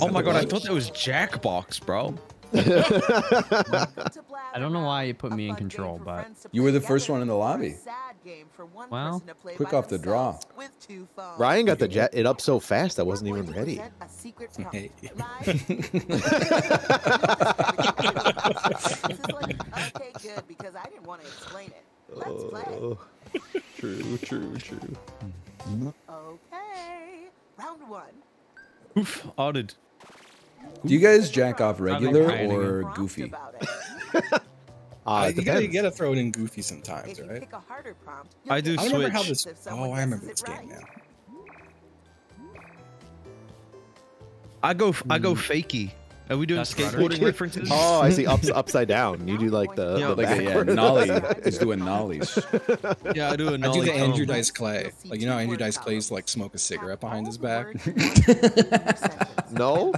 Oh my god, I thought that was Jackbox, bro. I don't know why you put me in control, but You were the first one in the lobby. Well, Quick off the draw. Ryan got the jet it up so fast I wasn't even ready. Okay, good, because I didn't want to explain it. Let's play. Oh, true, true, true. Okay. Round one. Oof, audit. Do you guys jack off regular or goofy? about it. Uh, you gotta, you gotta throw it in goofy sometimes, right? pick a harder prompt, I do I remember how switch. this. Oh, I remember this it game right. now. I go, I go fakey. Are we doing That's skateboarding references? Oh, I see. Ups, upside down. You do like the, Yeah, the Like a yeah, nollie. He's doing nollies. Yeah, I do a I do nollie the Andrew. Dice Clay. Like you know, Andrew Dice Clay's like smoke a cigarette behind his back. No?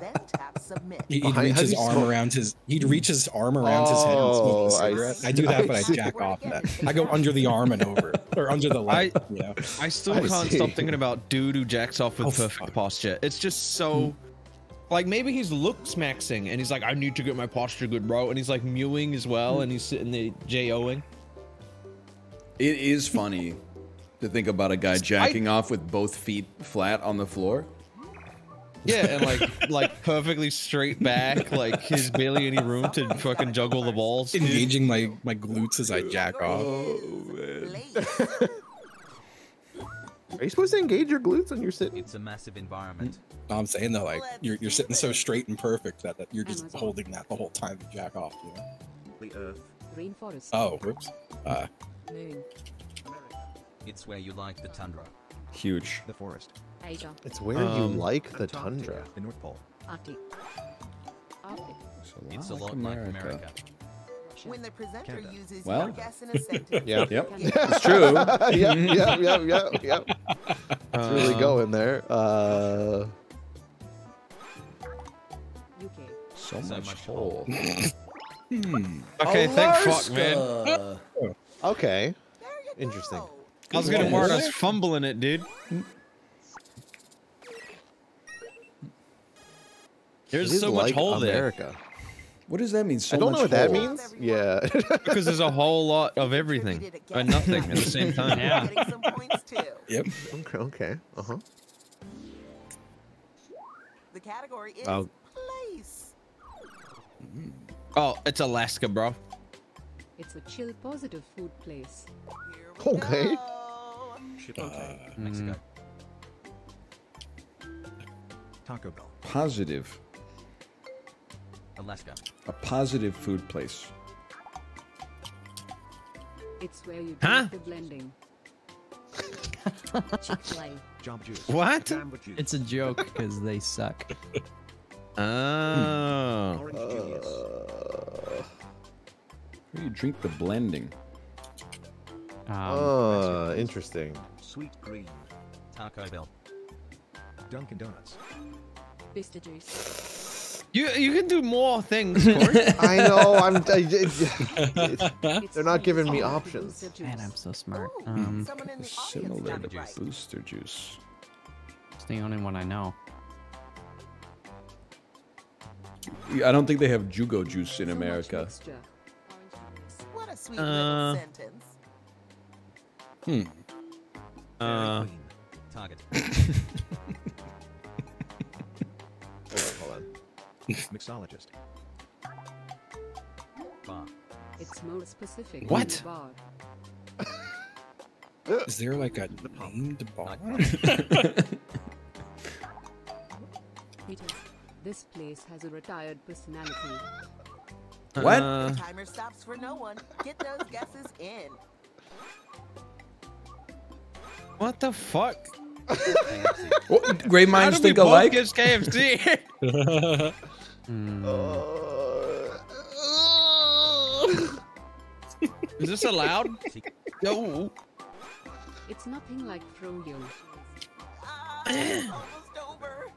He- He'd Behind- reach his arm smoke? around his. He'd reach his arm around his head and smoke a oh, cigarette. I, see. do that, but I I jack off that. I go under the arm and over, or under the leg. you know. I still I can't see. stop thinking about dude who jacks off with Oh, perfect fuck. posture. It's just so. Like maybe he's looks maxing and he's like, I need to get my posture good, bro. And he's like mewing as well, and he's sitting there J-O-ing. It is funny to think about a guy jacking off with both feet flat on the floor. Yeah, and like like perfectly straight back, like he's barely any room to fucking juggle the balls. Engaging my my glutes as I jack oh, off. Are you supposed to engage your glutes when you're sitting? It's a massive environment. No, I'm saying though, like you're you're sitting so straight and perfect that, that you're just holding that the whole time to jack off. You know? The Earth. Rainforest. Oh, whoops. Uh, Moon. It's where you like the tundra. Huge. The forest. Asia. It's where you Um, like the Antarctica, tundra. The North Pole. Arctic. Arctic. It's a lot like America. Russia. When the presenter Canada. uses Well. your guess in a sentence, Yeah. Yep. It's true. yep, yep, yep, yep, yep. It's really Um, going there. Uh, UK. So So much much hole. hmm. Okay, thanks, fuck, man. Alaska. okay. there Interesting. go. I was gonna warn us fumbling it, dude. There's so much like hole there America. What does that mean? So I don't know much what that hole? means. Yeah. because there's a whole lot of everything and nothing at the same time. Yeah. Getting some points too. Yep. okay. Okay. Uh huh. The category is Oh. place. Oh, it's Alaska, bro. It's a chill positive food place. Here we Okay. go. Chipotle, Mexico. Taco Bell, Positive. Alaska. A positive food place. It's where you do Huh? the blending. Chick-fil-A. Juice. What? It's a joke because they suck. Oh. Orange Uh, Where you drink the blending. Um, uh, interesting. Sweet Green. Taco Bell. Dunkin' Donuts. Vista juice. You you can do more things, Kory. I know. I'm. I, It's They're not giving me options. booster man. I'm so smart. Um, someone in the audience Similar to it booster juice. it's the only one I know. I don't think they have Jugo juice in America. What a sweet Uh, sentence. Hmm. Uh, Target. Mixologist. Bar. It's more specific. than What? bar. There like a named bar? Peters. This place has a retired personality. What? uh, The timer stops for no one. Get those guesses in. what the fuck? What, great How minds think alike. get KFC? Hmm. Is this allowed? Secret. No. It's nothing like froyo. Ah, almost over.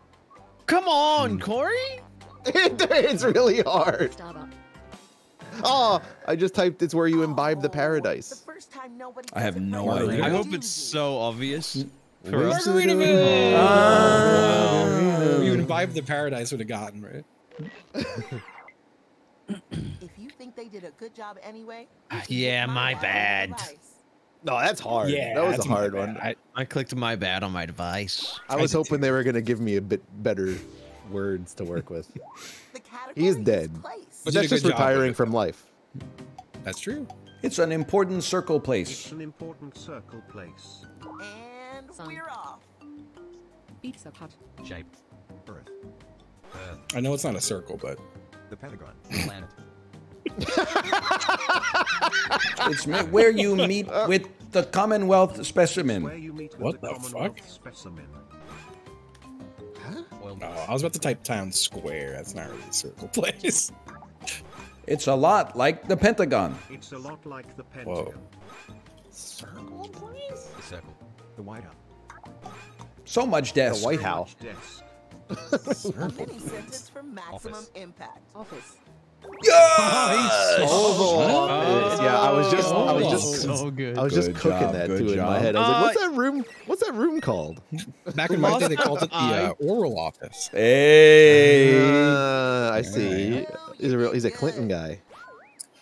Come on, Kory. it's really hard. Starbucks. Oh, I just typed. It's where you imbibe the Oh, paradise. The first time I have no right. idea. I hope it's so obvious. For real? Margaritaville! wow. You imbibed the paradise would have gotten, right? If you think they did a good job anyway, uh, Yeah, get my bad bad. No, that's hard. Yeah, that was a hard one. I, I clicked my bad on my device. I was did hoping too. they were gonna give me a bit better words to work with. The He is dead. place. But That's just good job with retiring from life. that's true. It's an important circle It's place. an important circle place. And Son. we're off. Pizza Hut. Shape. Earth. Earth. I know it's not a circle, but The Pentagon. Planet. It's where you meet with the Commonwealth Where specimen. you meet What the, the fuck? specimen. Oil no, I was about to type town square. That's not really a circle place. It's a lot like the Pentagon. It's a lot like the Whoa. Pentagon. The circle. The White House. So much The death. White House. Desk. A mini sentence for maximum Office. impact. Office. Oval Office. Yeah, I was just, I was Oh. just, so good. I was just Good cooking job, that good too in my head. I was like, Uh, "What's that room? What's that room called?" Back in my day, they called it the I- uh, oral office. Hey. Uh, I see. He's a real. He's a. Clinton guy.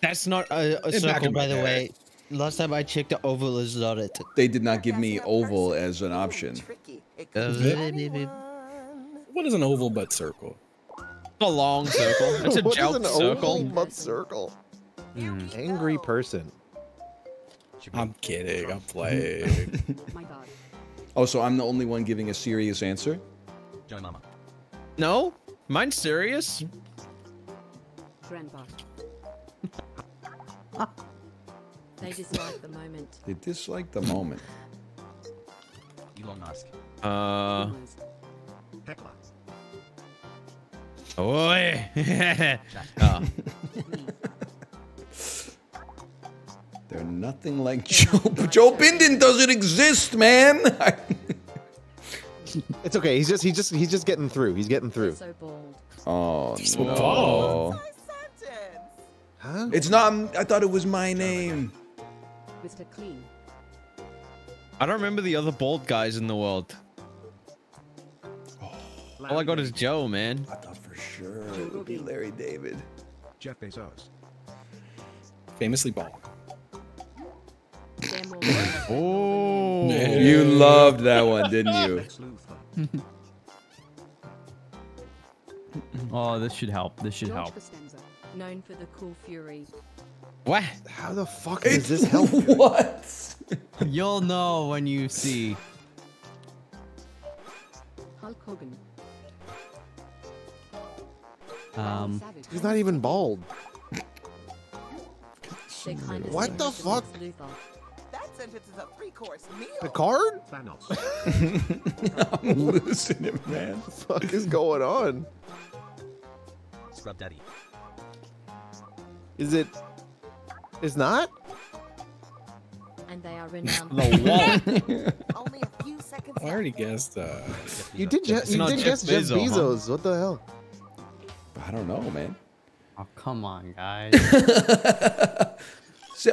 That's not a, a circle, by the day. way. Last time I checked, the oval is not it. They did not give me oval as an is option. What is an oval but circle? It's a long circle. It's a What is joke an circle. oval but circle? Hmm. Angry person. I'm kidding. I'm playing. My God. Oh, so I'm the only one giving a serious answer? Joe Mama. No, mine's serious. Grandpa. they dislike the moment. They dislike the moment. Elon Musk. Uh, Boomers. Heckler. Oi. uh, They're nothing like Joe. Joe Biden doesn't exist, man. It's okay. He's just, he's just, he's just getting through. He's getting through. So bold. oh So no. bald. Nice sentence. Huh? It's not. I thought it was my name. Mr. Clean. I don't remember the other bald guys in the world. All I got is Joe, man. I thought for sure it would be Larry David. Jeff Bezos. Famously bald. Sam Morgan. Oh. You loved that one, didn't you? Oh, this should help. This should George help. Costanza. Known for the cool fury. What? How the fuck does this help? what? You'll know when you see. Hulk Hogan. Um, He's not even bald. They kind of What the fuck? That sentence is a three-course meal. The card? Thanos. I'm losing it, man. What the fuck is going on? Scrub Daddy. Is? It's not. And they are renowned. The wall. Only a few seconds. I already guessed. Uh, You did. Je- It's you did Jeff guess Jeff Bezos, huh? Bezos. What the hell? I don't know, man. oh, come on, guys. Say-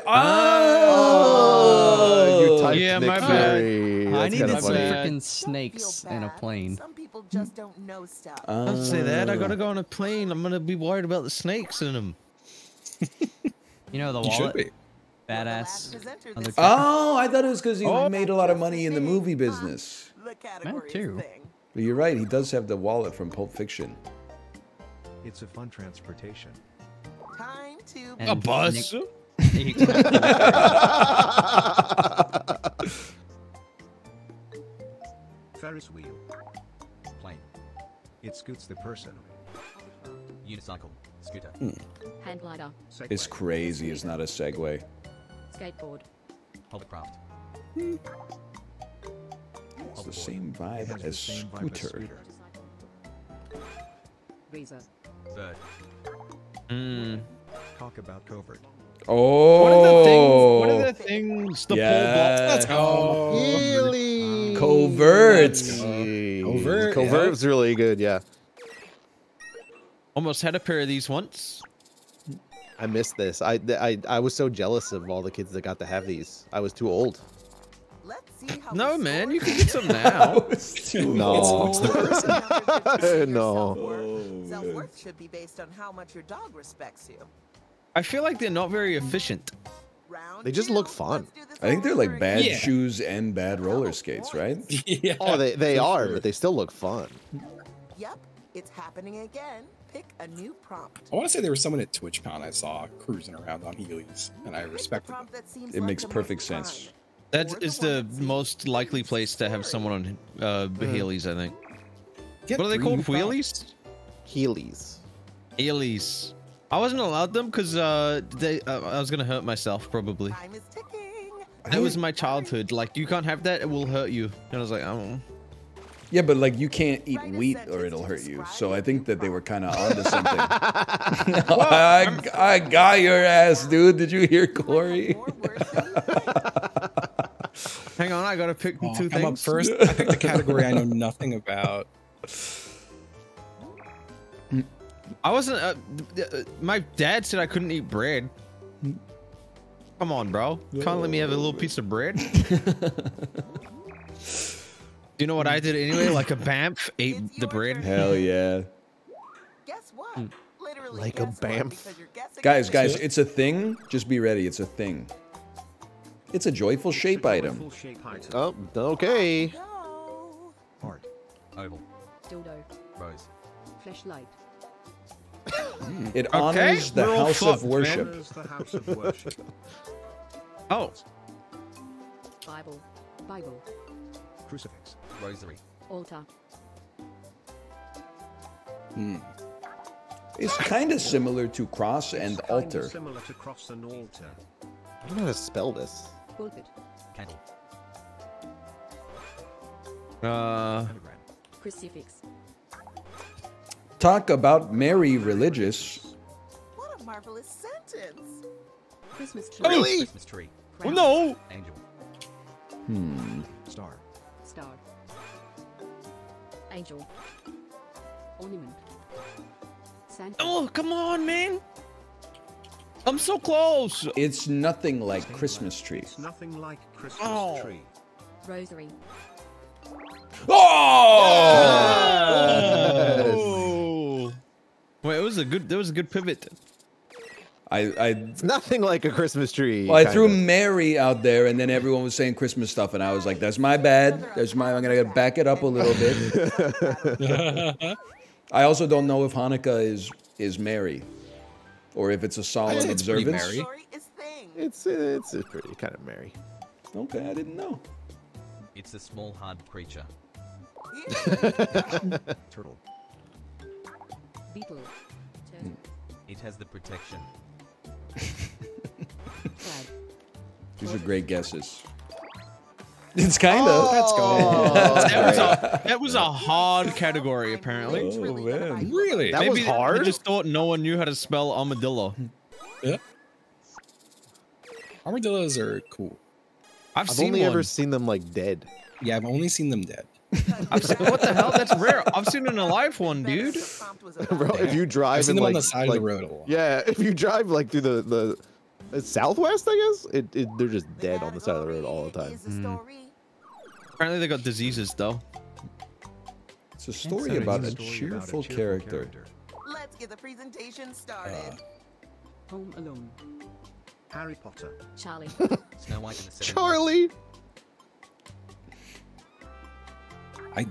Oh, you oh, typed Yeah, Nick my bad. Fury. I That's needed kinda some funny. freaking snakes feel in a plane. Some people just don't know stuff. Don't say that. I Uh, gotta go on a plane. I'm gonna be worried about the snakes in them. You know the you should wallet, be. We're the last badass. presenter other this guy. Oh, I thought it was because he Oh. made a lot of money in the movie business. The too. But you're right. He does have the wallet from Pulp Fiction. It's a fun transportation. Time to And A bus. Nick- Ferris wheel. Plane. It scoots the person. Unicycle. Scooter. Hmm. Hand glider. Segway. It's crazy. It's not a Segway. Skateboard. Hovercraft. It's the same vibe as same vibe as Scooter. Razor. Bird. Mm. Talk about covert. Oh. What are the things? What are the things? The Yeah. Let's go. Really? Covert. Covert, Covert yeah. was really good. Yeah. Almost had a pair of these once. I missed this. I, I I was so jealous of all the kids that got to have these. I was too old. Let's see how No, man, you can is get some now. No. It's the person younger to figure your No. self-worth. Oh, self-worth should be based on how much your dog respects you. I feel like they're not very efficient. They just look fun. Let's do this I think they're like bad. Yeah. shoes and bad roller skates, right? Oh, yeah. Oh, they they are, but they still look fun. Yep, it's happening again. Pick a new prompt. I want to say there was someone at TwitchCon I saw cruising around on Heelys, and I Pick respected them. that seems It like makes the most perfect fun. sense. That Or the is one the that seems most likely place to have someone on uh, Heelys, I think. Get What are they called? new prompts. Wheelies? Heelys. Heelys. I wasn't allowed them because uh, they uh, I was gonna hurt myself probably. Time is ticking. That was my childhood. Like you can't have that; it will hurt you. And I was like, oh. Yeah, but like you can't eat wheat or it'll hurt you. So I think that they were kind of onto something. I, I got your ass, dude. Did you hear You might have Kory? Hang on, I gotta pick Oh, two I'm up first. I picked a category I know nothing about. I wasn't. Uh, uh, my dad said I couldn't eat bread. Come on, bro. Can't let me have a little piece of bread. Do you know what I did anyway? Like a bamf, ate It's the bread. turn. Hell yeah. Guess what? Hmm. Literally Like a guess what, bamf. because you're guessing Guys, guys, it's a thing. Just be ready. It's a thing. It's a joyful shape item. Full shape item. Oh, okay. Go. Heart. Oval. Dildo. Rose. Fleshlight. It honors the we're house fucked, of worship. Honors the house of worship. Oh, Bible. Bible. Crucifix. Rosary. Altar. Hmm. It's kind of similar to cross and altar. Similar to cross and altar. I don't know how to spell this. Pulpit. Candle. uh, Pentagram. Crucifix. Talk about Mary religious. What a marvelous sentence. Christmas tree. Really? Christmas tree. oh, no. Angel. Hmm. Star. Star. Angel. Ornament. Santa. Oh, come on, man. I'm so close. It's nothing like Christmas tree. It's nothing like Christmas Oh. tree. Rosary. Oh! Oh. Wait, it was a good. That was a good pivot. I, I, It's nothing like a Christmas tree. well, I threw kinda. Mary out there, and then everyone was saying Christmas stuff, and I was like, "That's my bad. That's my. I'm gonna back it up a little bit." I also don't know if Hanukkah is is Mary, or if it's a solemn say it's pretty observance. merry. Story is. It's it's, it's pretty kind of merry. Okay, I didn't know. It's a small hard creature. Turtle. Beetle. Turtle. It has the protection. These are great guesses. It's kind of. Let's go. That was a, that was a hard category, apparently. Oh, man. Really? That was Maybe hard? I just thought no one knew how to spell armadillo. Yeah. Armadillos are cool. I've, I've seen only one. ever seen them like dead. Yeah, I've only seen them dead. I've seen, what the hell? That's rare. I've seen an alive one, dude. Bro, if you drive I've seen in them like, on the side like- of the road a lot. Yeah, if you drive like through the the uh, southwest, I guess it, it they're just dead on the side of the road all the time. Apparently they got diseases though. It's a story It's about a story cheerful character. Let's get the presentation started. Uh. Home Alone. Harry Potter. Charlie. Snow White and the Seven Charlie. I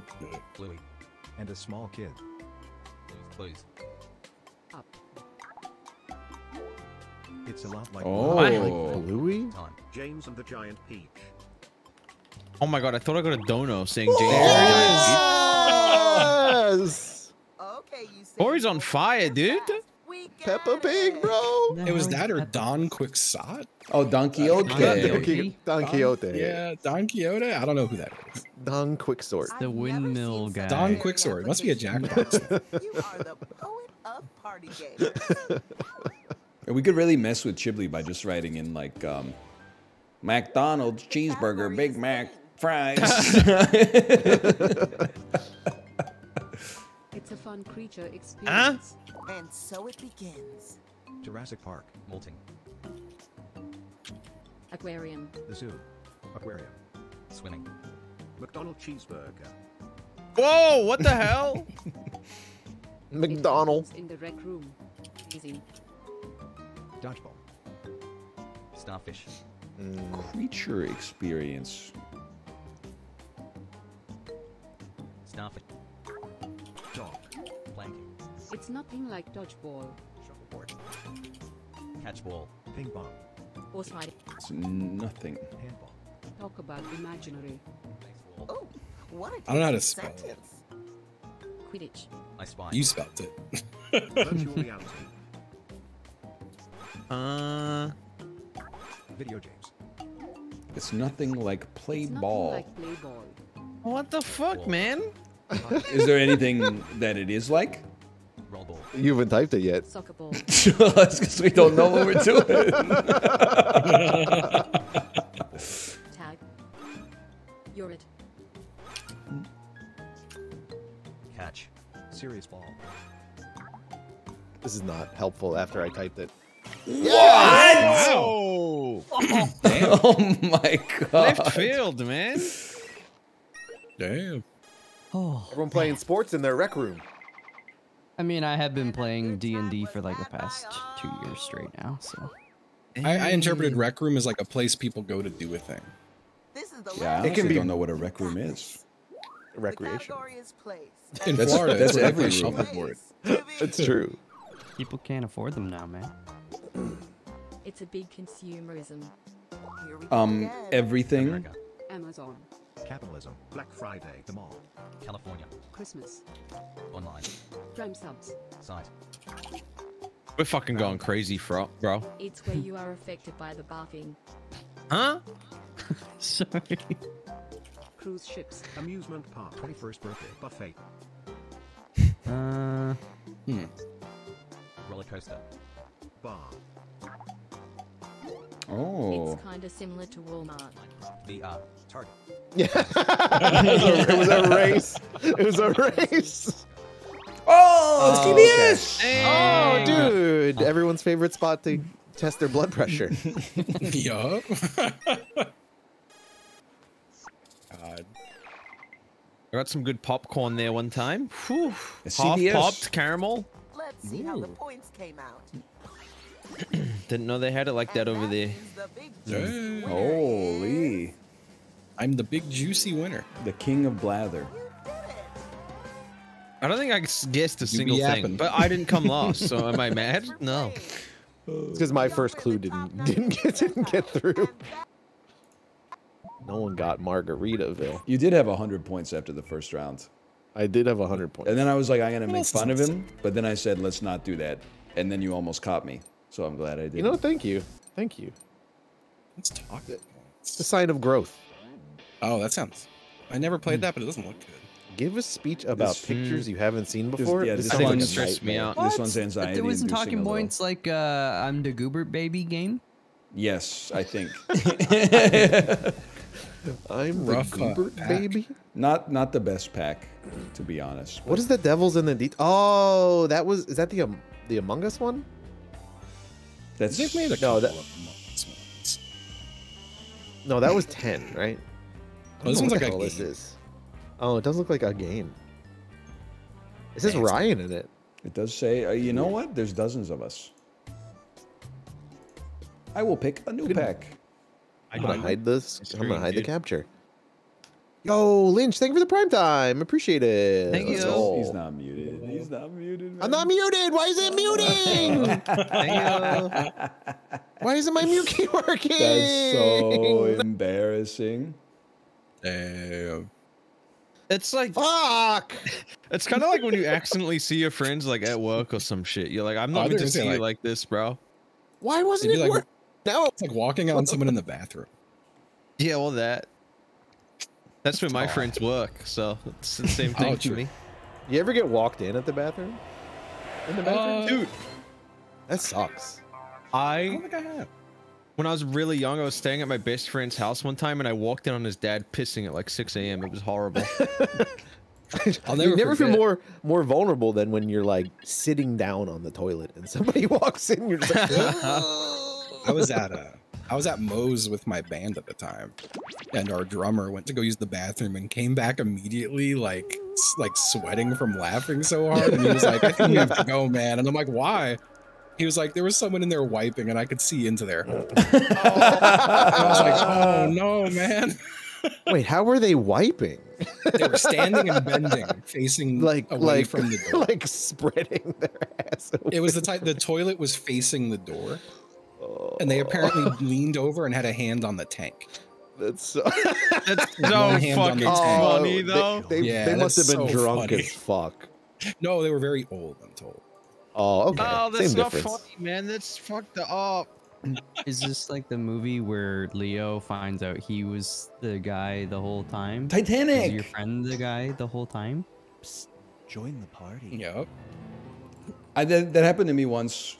Bluey. And a small kid. Blues. Blues. Up. It's a lot like Oh. Like Oh. Bluey. James and the Giant Peach. Oh my god, I thought I got a dono saying James. Yes. Okay, you say Kory's on fire, dude. fast. Peppa Pig, it. bro. it was that or Don Quixote. Oh, Don Quixote. Don Don, Quixote. Don Quixote. Yeah, Don Quixote. I don't know who that is. Don Quicksort. I've The windmill guy. Don a Quicksword. It must be a jackpot. You are the poet of party gamers. And we could really mess with Chiblee by just writing in like um, McDonald's cheeseburger, Big Mac, thing. Fries. It's a fun creature experience. And so it begins. Jurassic Park. Molting. Aquarium. The zoo. Aquarium. Swimming. McDonald cheeseburger. Whoa! What the hell? McDonald's. In the rec room. Easy. Dodgeball. Starfish. Mm. Creature experience. Starfish. Dog. Planking. It's nothing like dodgeball. Shuffleboard. Catch ball. Ping pong. Horse riding. It's nothing. Handball. Talk about imaginary. Oh, what a I don't know how to decent spell it. sentence. Quidditch. I spy. You spelt it. Virtual reality. Uh, Video games. It's nothing like play It's nothing ball. like play ball. what the fuck, man? Is there anything that it is like? Roll ball. You haven't typed it yet. Soccer ball. That's because we don't know what we're doing. Tag. You're it. Catch. Serious ball. This is not helpful after I typed it. Wow! oh my god. Left field, man. Damn. Oh, Everyone playing sports in their rec room. I mean, I have been playing D and D for like the past two years straight now. So I, I interpreted rec room as like a place people go to do a thing. This is the Yeah, I It can honestly be- don't know what a rec room is. Recreation. The category is place. In That's- Florida, that's it's where they every play room. shuffleboard. It's true. people can't afford them now, man. It's a big consumerism. Here we go Um, everything. Amazon. Capitalism. Black Friday. The mall. California. Christmas. Online. Prime subs. Site. We're fucking going crazy, bro. Bro. It's where you are affected by the barking. Huh? Sorry. Cruise ships. Amusement park. 21st birthday buffet. Uh, Roller coaster. Bar. Oh. It's kinda similar to Walmart. VR. Target. Yeah. it, was a, it was a race. It was a race. Oh, it's Oh, TBS. Oh, dude. Everyone's favorite spot to test their blood pressure. yup. God. I got some good popcorn there one time. Whew. A Half popped caramel. Let's see how the points came out. Didn't know they had it like that And over there. the big is- Holy. I'm the big juicy winner. The king of blather. You did it. I don't think I guessed a You single thing, but I didn't come last. So am I mad? No. It's because my first clue didn't didn't get didn't get through. No one got Margaritaville. You did have 100 points after the first round. I did have hundred points. And then I was like, I'm going to make fun of him. But then I said, let's not do that. And then you almost caught me. So I'm glad I did. You know, thank you, thank you. Let's talk. It's a sign of growth. Oh, that sounds. I never played that, but it doesn't look good. Give a speech about This- pictures you haven't seen This- before. yeah, This this I sounds think like it stressed me nightmare. out. This What? one's anxiety. There wasn't talking a little. points like uh, I'm the Goobert baby game. Yes, I think. I'm the Rough, uh, Goobert pack. baby. not not the best pack, to be honest. What is the Devils in the De- Oh, that was is that the um, the Among Us one? That's They've made a No, that- of. No, that was ten, right? I Oh, this one's like a hell this is. Oh, it does look like a game. It says Thanks. Ryan in it. It does say. Uh, you know what? There's dozens of us. I will pick a new pack. I'm gonna hide this. I'm gonna screen, hide the capture. Yo, Lynch, thank you for the prime time. Appreciate it. Thank Let's you. go. He's not muted. He's not muted. I'm not muted. Why is it muting? Why isn't my mute key working? That's so embarrassing. Damn. It's like Fuck. it's kind of like when you accidentally see your friends like at work or some shit. You're like, I'm Oh, not meant to see saying, you like- like this, bro. Why wasn't It'd it like- working? Now It's like walking on someone in the bathroom. Yeah, well that. That's where my Aw. friends work, so it's the same Oh, thing to true. me. you ever get walked in at the bathroom? In the bathroom, Uh, Dude, that sucks. I I don't think I have. When I was really young, I was staying at my best friend's house one time, and I walked in on his dad pissing at like 6 a.m. It was horrible. I'll you never never feel more more vulnerable than when you're like sitting down on the toilet and somebody walks in. You're just like, I was at a I was at Moe's with my band at the time, and our drummer went to go use the bathroom and came back immediately, like like sweating from laughing so hard. And he was like, "I think we have to go, man." And I'm like, "Why?" He was like, "There was someone in there wiping, and I could see into there." And I was like, "Oh no, man!" Wait, how were they wiping? They were standing and bending, facing Like away like from the door. like spreading their ass. It was the type. The toilet was facing the door, and they apparently oh. leaned over and had a hand on the tank. That's so. That's One so fucking oh, funny though. They, Yeah, they must have been so drunk funny. as fuck. No, they were very old. I'm told. Oh, okay. Oh, that's Same not difference. funny, man. That's fucked up. Is this like the movie where Leo finds out he was the guy the whole time? Titanic. Is your friend the guy the whole time? Join the party. Yep. I, that, that happened to me once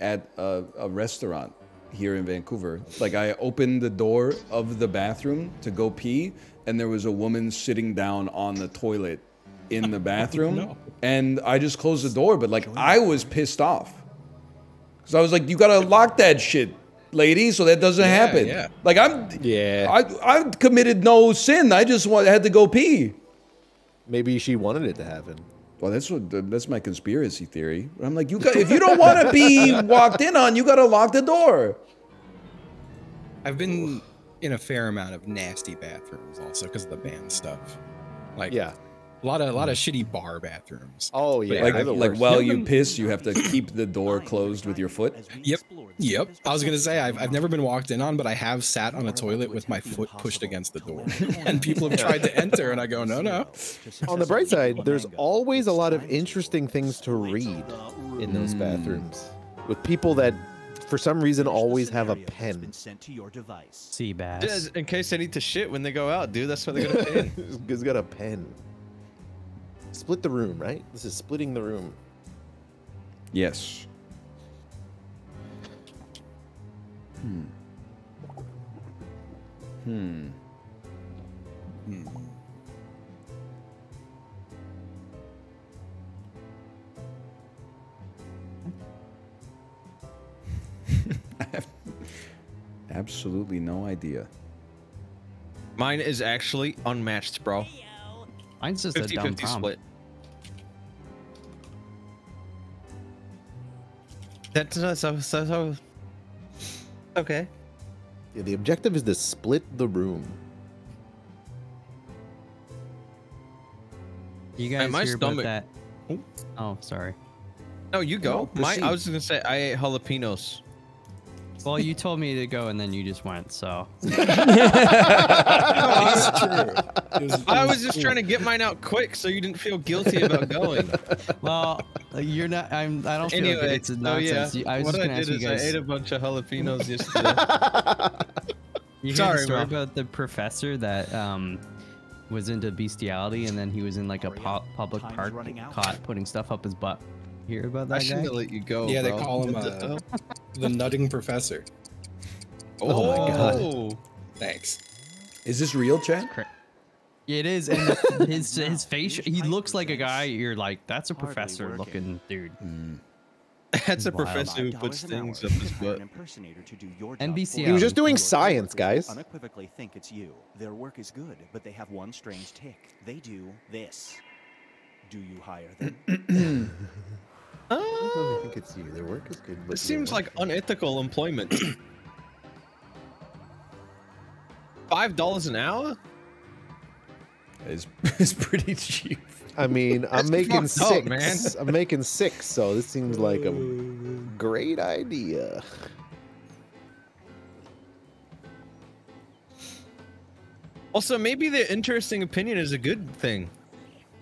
at a, a restaurant here in Vancouver. Like I opened the door of the bathroom to go pee, and there was a woman sitting down on the toilet in the bathroom, no. and I just closed the door. But like I was pissed off because I was like, "You gotta lock that shit." Lady, so that doesn't Yeah, happen. yeah. Like I'm, Yeah. I I committed no sin. I just want, had to go pee. Maybe she wanted it to happen. Well, that's what that's my conspiracy theory. I'm like, you got if you don't want to be walked in on, you got to lock the door. I've been in a fair amount of nasty bathrooms also because of the band stuff. Like Yeah. A lot of a lot of shitty bar bathrooms. Oh yeah. like they're like while you piss, you have to keep the door closed with your foot. Yep. Yep. I was gonna say I've, I've never been walked in on, but I have sat on a toilet with my foot pushed against the door, and people have tried to enter, and I go, no, no. On the bright side, there's always a lot of interesting things to read in those mm. bathrooms with people that, for some reason, always have a pen. Sent to your device. Sea bass. Just in case they need to shit when they go out, dude. That's what they're gonna pay. He's got a pen. Split the room, right? This is splitting the room. Yes. Hmm. Hmm. I have absolutely no idea. Mine is actually unmatched, bro. Mine's just a 50 dumb 50 prom. split. That's uh, so, so, so. Okay. Yeah, the objective is to split the room. You guys my hear about stomach- that? Oh, sorry. No, you go. No, My. I was gonna say I ate jalapenos. Well, you told me to go and then you just went, so. It's true. It was- I was just trying to get mine out quick so you didn't feel guilty about going. Well, you're not. I'm. I don't feel anyway, like it's a so yeah, nonsense. I was what just I gonna ask did you is I guys. ate a bunch of jalapenos yesterday. You hear Sorry, the story bro. about the professor that um was into bestiality and then he was in like a Hurry pu- up. public Time's park running out. caught putting stuff up his butt. Hear about that? I that shouldn't have let you go. Yeah, they call him the uh, the nutting professor. Oh, my God. God. Thanks. Is this real, Chad? Yeah, it is, and his his face. He looks like a guy. You're like, that's a professor looking dude. Hmm. That's a Wild. professor who $5 puts an things up his butt. an impersonator to do your job NBC for He was just doing science, guys. Unequivocally think it's you. Their work is good, but they have one strange tick. They do this. Do you hire them? Uh, I don't think it's you. Their work is good. but It seems like unethical employment. Five dollars an hour? It's, it's pretty cheap. I mean, I'm making fucked up, six. man. I'm making six, so this seems like a great idea. Also, maybe the interesting opinion is a good thing.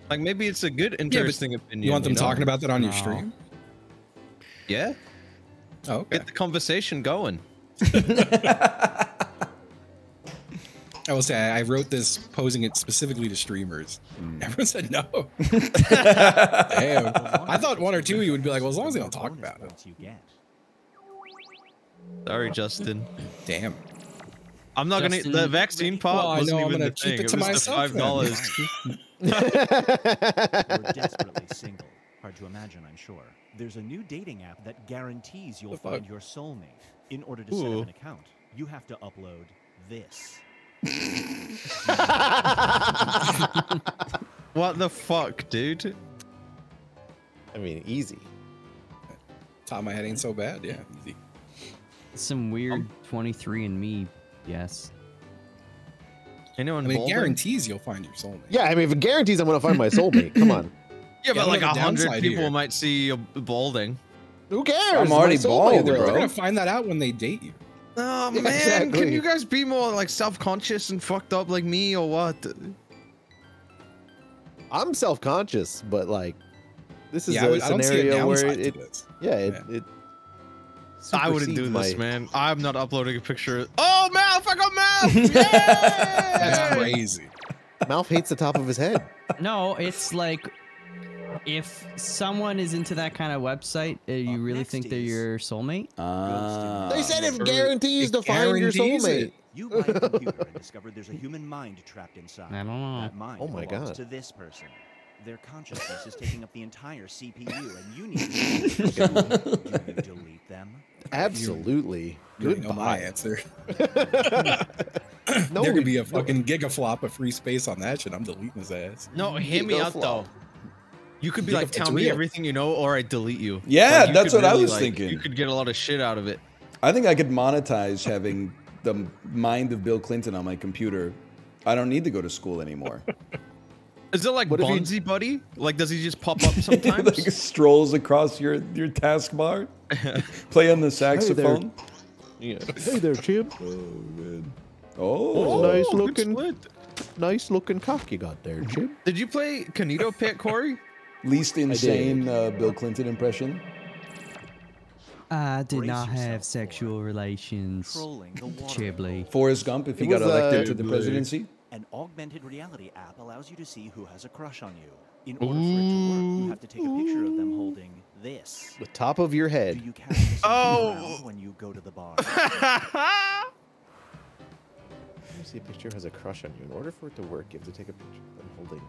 Like maybe it's a good interesting opinion. You want them know? talking about that on your stream? Yeah, Oh, okay. get the conversation going. I will say I I wrote this posing it specifically to streamers. Hmm. Everyone said no. Damn. I thought one or two of you would be like, well, as long as they don't talk about it. Points you get. Sorry, Justin. Damn. I'm not gonna. Justin- The vaccine part Well, I wasn't know, I'm even gonna the keep thing. it to was myself the five dollars. You're desperately single. Hard to imagine, I'm sure. There's a new dating app that guarantees you'll find your soulmate. In order to set up an account, You have to upload this. What the fuck, dude? I mean, easy. Top of my head ain't so bad. Yeah, easy. Some weird um, 23 and me. Yes. Anyone I mean, it guarantees you'll find your soulmate. Yeah, I mean, if it guarantees I'm gonna find my soulmate, come on. Yeah, Yeah, but like a hundred people here. might see you balding. Who cares? I'm already soulmate bald, will. They're gonna find that out when they date you. Oh man, exactly. can you guys be more like self-conscious and fucked up like me or what? I'm self-conscious, but like, this is yeah, I, a would- see a scenario where downside it, to this. yeah, it, it I wouldn't do supersedes this, my- man. I'm not uploading a picture. Oh, mouth! I got mouth! Yay! That's crazy. Mouth hates the top of his head. No, it's like if someone is into that kind of website, uh, you really next think they're is- your soulmate? Ah. They said it guarantees it to find your guarantees soulmate. it. You buy a computer and discover there's a human mind trapped inside. I don't know. That mind Oh my belongs God. to this person. Their consciousness is taking up the entire CPU, and you need to. Do you delete them? Absolutely. You know my Goodbye. answer. No, there we- could be a no. fucking gigaflop of free space on that shit. I'm deleting his ass. No, hear me Go out flop. though. You could be Giga- like, it's tell me real. everything you know, or I delete you. Yeah, Like, you that's could what I was like, thinking. You could get a lot of shit out of it. I think I could monetize having the mind of Bill Clinton on my computer. I don't need to go to school anymore. Is it like What if you- Bonzi Buddy? Like, does he just pop up sometimes? like strolls across your your taskbar, play on the saxophone. Yeah. Hey there, Chip. Oh, man! Oh, nice oh, good looking, split. nice looking cock you got there, Chip. Did you play Canito Pit, Kory? Least insane uh, Bill Clinton impression. I did Brace not have sexual relations. Trolling. Chiblee. Forrest Gump, if he got elected uh, to the presidency. An augmented reality app allows you to see who has a crush on you. In order for it to work, you have to take a picture of them holding this. The top of your Do head. you carry Oh. when you go to the bar? Let see a picture has a crush on you. In order for it to work, you have to take a picture of them holding.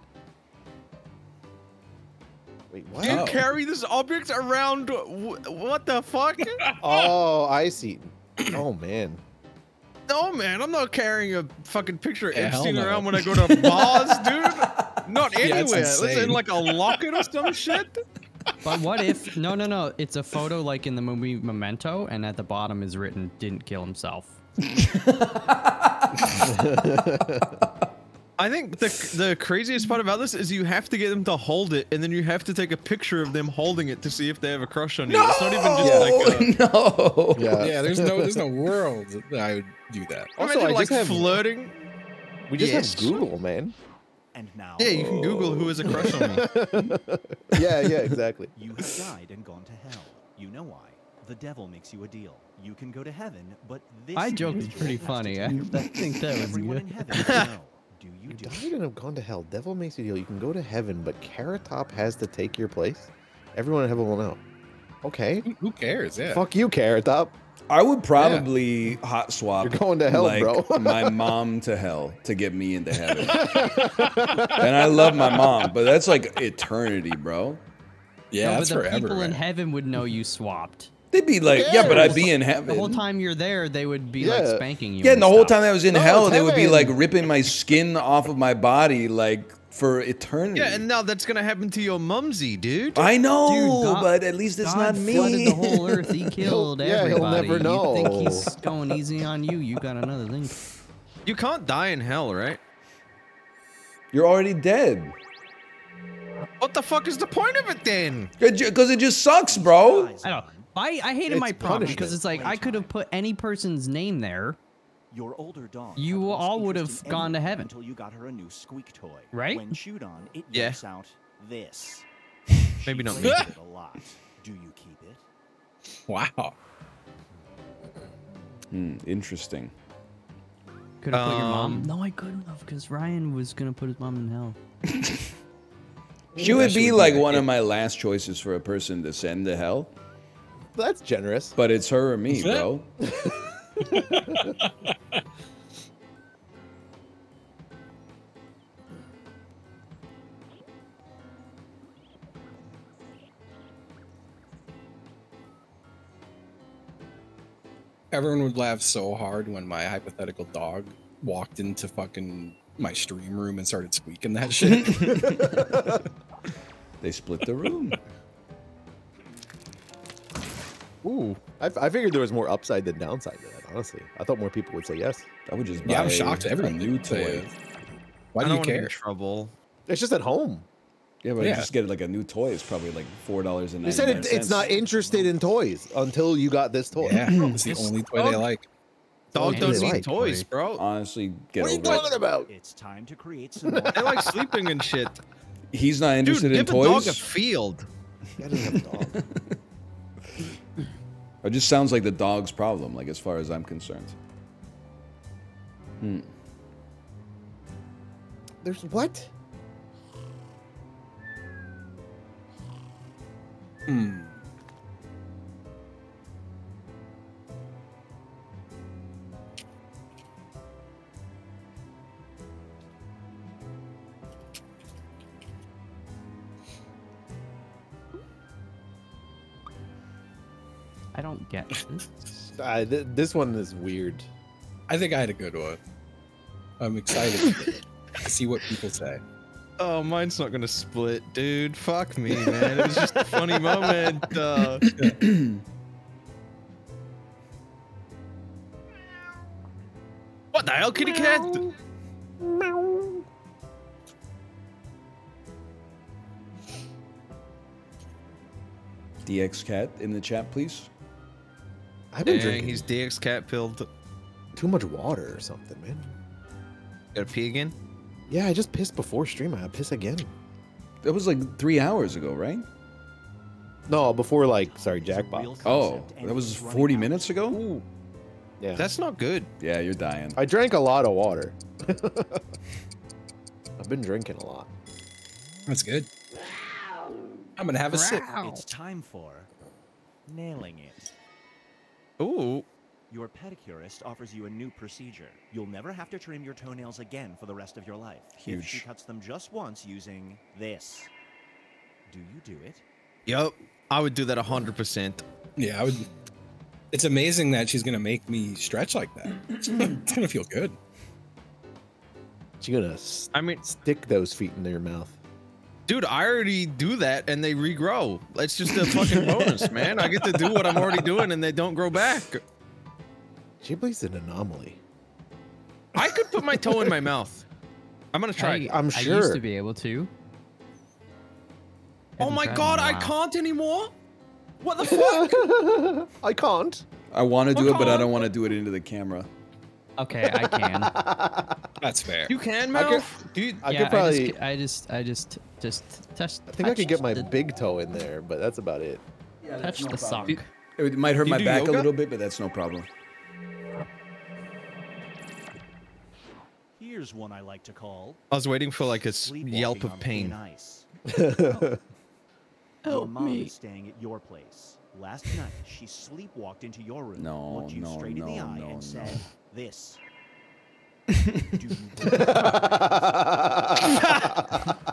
Wait, what? Do you Oh. carry this object around? What the fuck? Oh, I see. Oh man. no, man, I'm not carrying a fucking picture of Yeah, Epstein no. around when I go to bars, dude. Not Yeah, anywhere. it's Let's in like a locket or some shit. But what if? No, no, no. It's a photo like in the movie Memento, and at the bottom is written "Didn't kill himself." I think the the craziest part about this is you have to get them to hold it, and then you have to take a picture of them holding it to see if they have a crush on you. It's not even just like a, no. Yeah. Yeah, there's no there's no world that I would do that. Also, imagine I like just have flirting. we just Yes. have Google, man. And now, Yeah, you can Google who has a crush on me. Yeah, yeah, exactly. you have died and gone to hell. You know why? The devil makes you a deal. You can go to heaven, but this I joke is pretty funny. I, think that was good. heaven will know. Do you You do died and have gone to hell. Devil makes you a deal. You can go to heaven, but Carrot Top has to take your place. Everyone in heaven will know. Okay. Who, who cares? Yeah. Fuck you, Carrot Top. I would probably hot swap. You're going to hell, like, bro. my mom to hell to get me into heaven. and I love my mom, but that's like eternity, bro. Yeah, no, that's but the forever. people in heaven would know you swapped. They'd be like, yeah, but I'd be in heaven. The whole time you're there, they would be like Yeah. spanking you. Yeah, and the whole stuff. time I was in No, hell, it's they would be heaven. like ripping my skin off of my body, like for eternity. Yeah, and now that's gonna happen to your mumsy, dude. I know, Dude, God- but at least it's God not me. flooded the whole earth. He killed yeah, he'll everybody. never You think he's going easy on you? You got another thing. You can't die in hell, right? You're already dead. What the fuck is the point of it then? Because it just sucks, bro. Eyes I on. Don't. I I hated It's my prompt punishment. because it's like I could have put any person's name there. Your older dog. You all would have gone to heaven. until you got her a new squeak toy. Right? When chewed on, it Yeah. yelps out this. Maybe not me. it a lot. Do you keep it? Wow. Hmm, interesting. Could have put your mom. Um, No, I couldn't have because Ryan was gonna put his mom in hell. She would That be shit like be one of my last choices for a person to send to hell, That's generous. but it's her or me, bro. Everyone would laugh so hard when my hypothetical dog walked into fucking my stream room and started squeaking that shit. They split the room. Ooh, I, I figured there was more upside than downside to that. Honestly, I thought more people would say yes. I would just yeah, I'm buy shocked. a Everyone new knew toy. to. Why I do you wanna get in care? trouble. It's just at home. Yeah, but Yeah. just get like a new toy. It's probably like four dollars and You said it, it's not interested in toys until you got this toy. Yeah, it's the only toy they like. Dog What don't do need like, toys, boy? bro. Honestly, get What are you over it. talking about? It's time to create some more. They like sleeping and shit. He's not Dude, interested in give a dog a field. Yeah, I didn't have a dog. It just sounds like the dog's problem, like as far as I'm concerned. Hmm. There's what? Hmm. I don't get this. Uh, th- this one is weird. I think I had a good one. I'm excited to see what people say. Oh, mine's not gonna split, dude. Fuck me, man. It was just a funny moment. Uh, what the hell, kitty cat? DX Cat in the chat, please. I've been Dang, drinking he's DX cat pilled. too much water or something, man. Gotta pee again? Yeah, I just pissed before stream. I had piss again. That was like three hours ago, right? No, before like sorry, It's Jackbox. Oh, that was 40 minutes ago? Ooh. Yeah. That's not good. Yeah, you're dying. I drank a lot of water. I've been drinking a lot. That's good. I'm gonna have a sip. It's time for nailing it. Ooh. Your pedicurist offers you a new procedure. You'll never have to trim your toenails again for the rest of your life. If she cuts them just once using this. Do you do it? Yup. I would do that 100%. Yeah, I would. It's amazing that she's gonna make me stretch like that. It's gonna, feel good. You're gonna I mean, stick those feet in your mouth. Dude, I already do that and they regrow. It's just a fucking bonus, man. I get to do what I'm already doing and they don't grow back. Chiblee's an anomaly. I could put my toe in my mouth. I'm gonna try. I, it. I'm I used to be able to. Oh my god, I can't anymore. What the fuck? I can't. I want to do it, but I don't want to do it into the camera. Okay, I can. That's fair. you can, I could- mouth, dude. I yeah, could probably. I just, I just, I just, just touch. I think I could get my the, big toe in there, but that's about it. touch the sock. It might hurt my back yoga? a little bit, but that's no problem. Here's one I like to call I was waiting for like a yelp of thin pain. ice. Your Help mom me. is staying at your place. Last night, she sleepwalked into your room, No, looked you no, straight in the eye, no, and no. said, "This." Do you?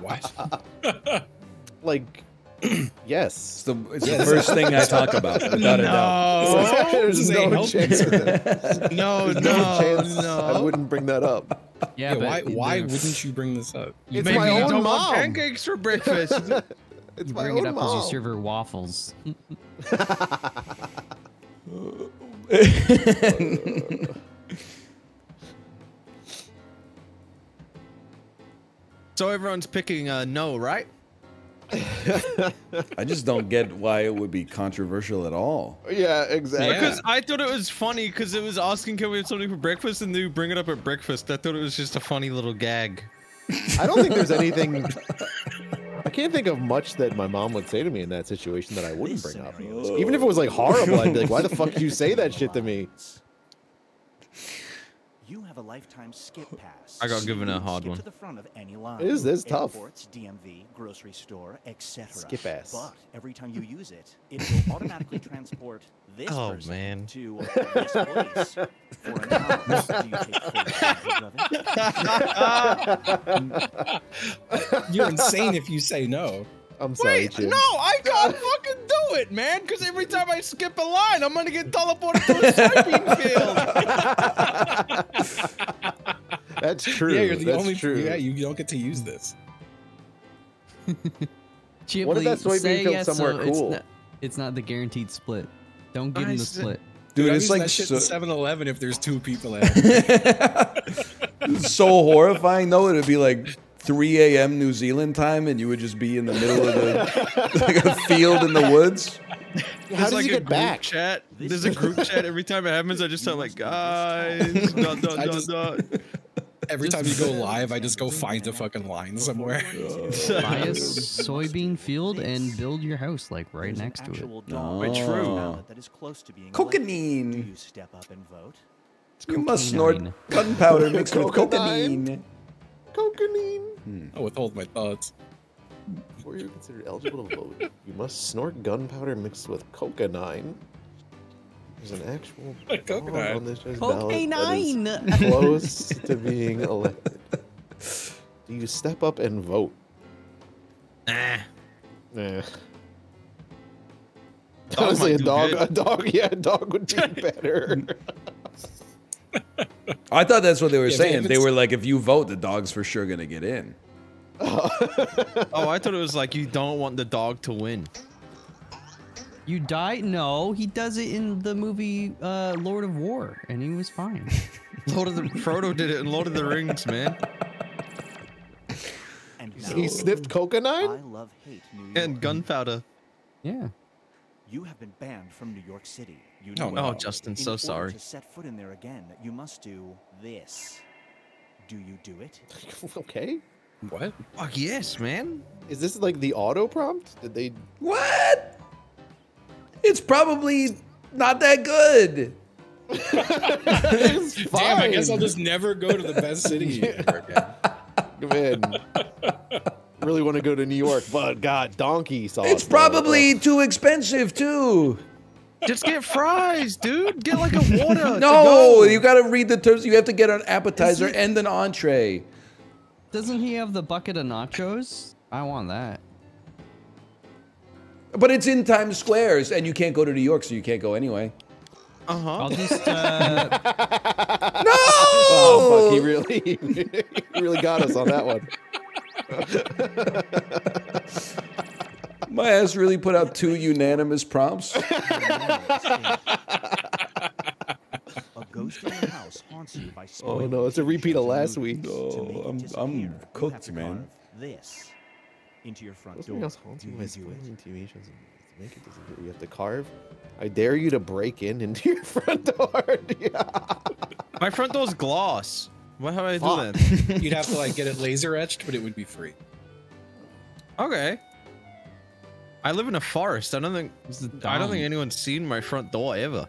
What? like, It's yes. the, it's the first thing I talk about, without a doubt. There's no chance. of that. No, There's no, no chance I wouldn't bring that up. Yeah, Yeah, but why? Why the- wouldn't you bring this up? It's my you own don't want mom. pancakes for breakfast. It's You my bring it own up as you serve her waffles. So everyone's picking uh, no, right? I just don't get why it would be controversial at all. Yeah, exactly. Because I thought it was funny because it was asking can we have something for breakfast and they bring it up at breakfast. I thought it was just a funny little gag. I don't think there's anything. I can't think of much that my mom would say to me in that situation that I wouldn't bring up. Even if it was like horrible, I'd be like, "Why the fuck did you say that shit to me?" You have a lifetime skip pass. I got given a hard skip one. to the front of any line. It is- it's tough. Airports, DMV, grocery store, etc. Skip ass. But every time you use it, it will automatically transport this Oh, person man. to this place for an hour. Do you take full advantage of it? You're insane if you say no. I'm sorry, Wait, Jim. no, I can't fucking do it, man. Because every time I skip a line, I'm gonna get teleported to a soybean field. That's true. Yeah, you're the That's only. true. Yeah, you don't get to use this. Chiblee, What if that soybean say field's yes, somewhere so it's cool? not- It's not, the guaranteed split. Don't give I him the said- split. Dude, I it's like so, 7-Eleven if there's two people at it. so horrifying though. It'd be like 3 a.m. New Zealand time, and you would just be in the middle of the like a field in the woods. How There's does like he a get group back? chat. There's a group chat every time it happens. I just sound like guys. Dot, dot, I dot, just- dot. Every time you go live, I just go find a fucking line somewhere. Oh, Buy a soybean field and build your house like right There's next to it. actual No. dog Wait, true. the ballot That is close to being Cocaine. elected. Do you step up and vote? You must snort gunpowder mixed with Cocaine. Cocaine. Cocaine. Hmm. Oh, I withhold my thoughts. Before you're considered eligible to vote, you must snort gunpowder mixed with cocaine. There's an actual Like dog coconut. on this year's ballot Cocaine. close to being elected. Do you step up and vote? Nah. Nah. Dog Honestly, a do dog, good. a dog, yeah, a dog would be better. I thought that's what they were Yeah, saying. They were like, if you vote, the dog's for sure gonna get in. Oh, I thought it was like you don't want the dog to win. You die? No, he does it in the movie uh, Lord of War, and he was fine. Lord of the Frodo did it in Lord of the Rings, man. And he now, sniffed I cocaine. love hate New York. And gunpowder. Yeah. You have been banned from New York City. You Oh, know no. Oh, Justin, In so order sorry. To set foot in there again, you must do this. Do you do it? okay. What? Fuck yes, man. Is this like the auto prompt? Did they? What? It's probably not that good. It's Damn, I guess I'll just never go to the best city ever again. Man, really want to go to New York, but God, donkey sauce. It's probably too expensive too. Just get fries, dude. Get like a water. to No, go. you gotta read the terms. You have to get an appetizer it- and an entree. Doesn't he have the bucket of nachos? I want that. But it's in Times Squares, and you can't go to New York, so you can't go anyway. Uh huh. I'll just uh, No! Oh fuck! He really, he really got us on that one. My ass really put out two unanimous prompts. A ghost in your house haunts you by Oh no, it's a repeat of last week. Oh, I'm- I'm cooked, man. This into your front Something door. else haunts you you by spoiling? TV shows. and Make it disappear. You have to carve. I dare you to break in into your front door. yeah. My front door's glass. What how do I do that? You'd have to like get it laser etched, but it would be free. Okay. I live in a forest. I don't think I don't think anyone's seen my front door ever.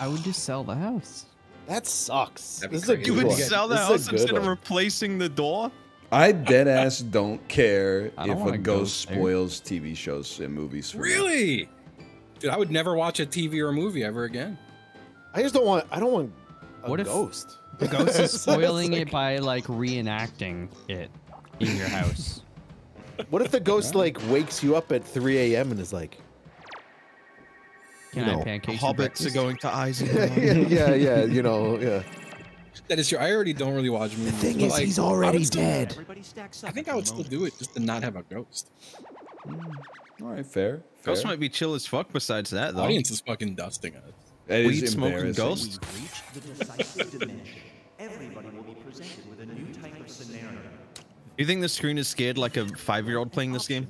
I would just sell the house. That sucks. That'd This is a crazy. You good would one. sell the This house good instead of replacing the door? I dead ass don't care I don't if a a ghost ghost spoils TV shows and movies. For me. Really? Dude, I would never watch a TV or a movie ever again. I just don't want. I don't want a What if- ghost. The ghost is spoiling It's it by like reenacting it in your house. What if the ghost like wakes you up at 3 a.m. and is like, Can You know, I pancake some Hobbits are going to yeah, Isengard. yeah, yeah, you know, yeah. That is true. I already don't really watch movies. thing is, like, he's already still- dead. Everybody I think I would still do it just to not have a ghost. Mm, all right, fair. fair. Ghost might be chill as fuck besides that The though. audience is fucking dusting us. That Weed is smoking ghost? We've reached the decisive dimension. Everybody will be presented with a new type of scenario. You think the screen is scared like a five year old playing this game?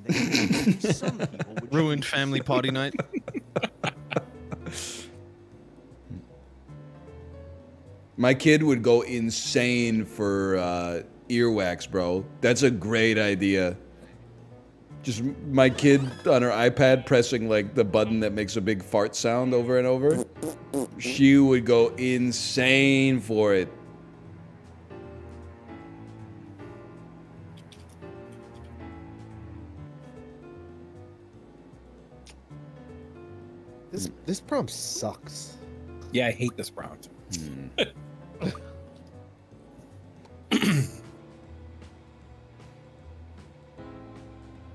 Ruined family party night. My kid would go insane for uh, earwax, bro. That's a great idea. Just my kid on her iPad pressing like the button that makes a big fart sound over and over. She would go insane for it. This this prompt sucks. Yeah, I hate this prompt. Hmm.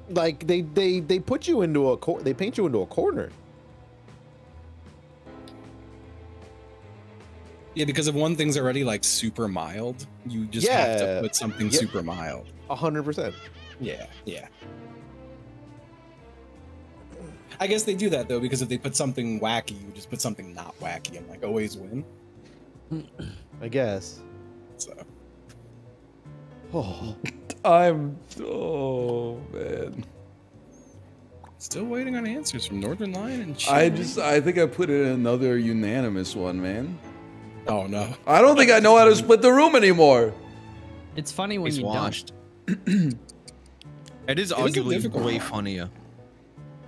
like they they they put you into a cor- they paint you into a corner. Yeah, because if one thing's already like super mild, you just have to put something Yep. super mild. A hundred percent. Yeah, yeah. I guess they do that though, because if they put something wacky, you just put something not wacky and like always win. I guess. So Oh, I'm oh man. still waiting on answers from Northernlion and I just I think I put in another unanimous one, man. Oh no. I don't think I know how to split the room anymore. It's funny when He's you washed. it is It is a arguably difficult way funnier.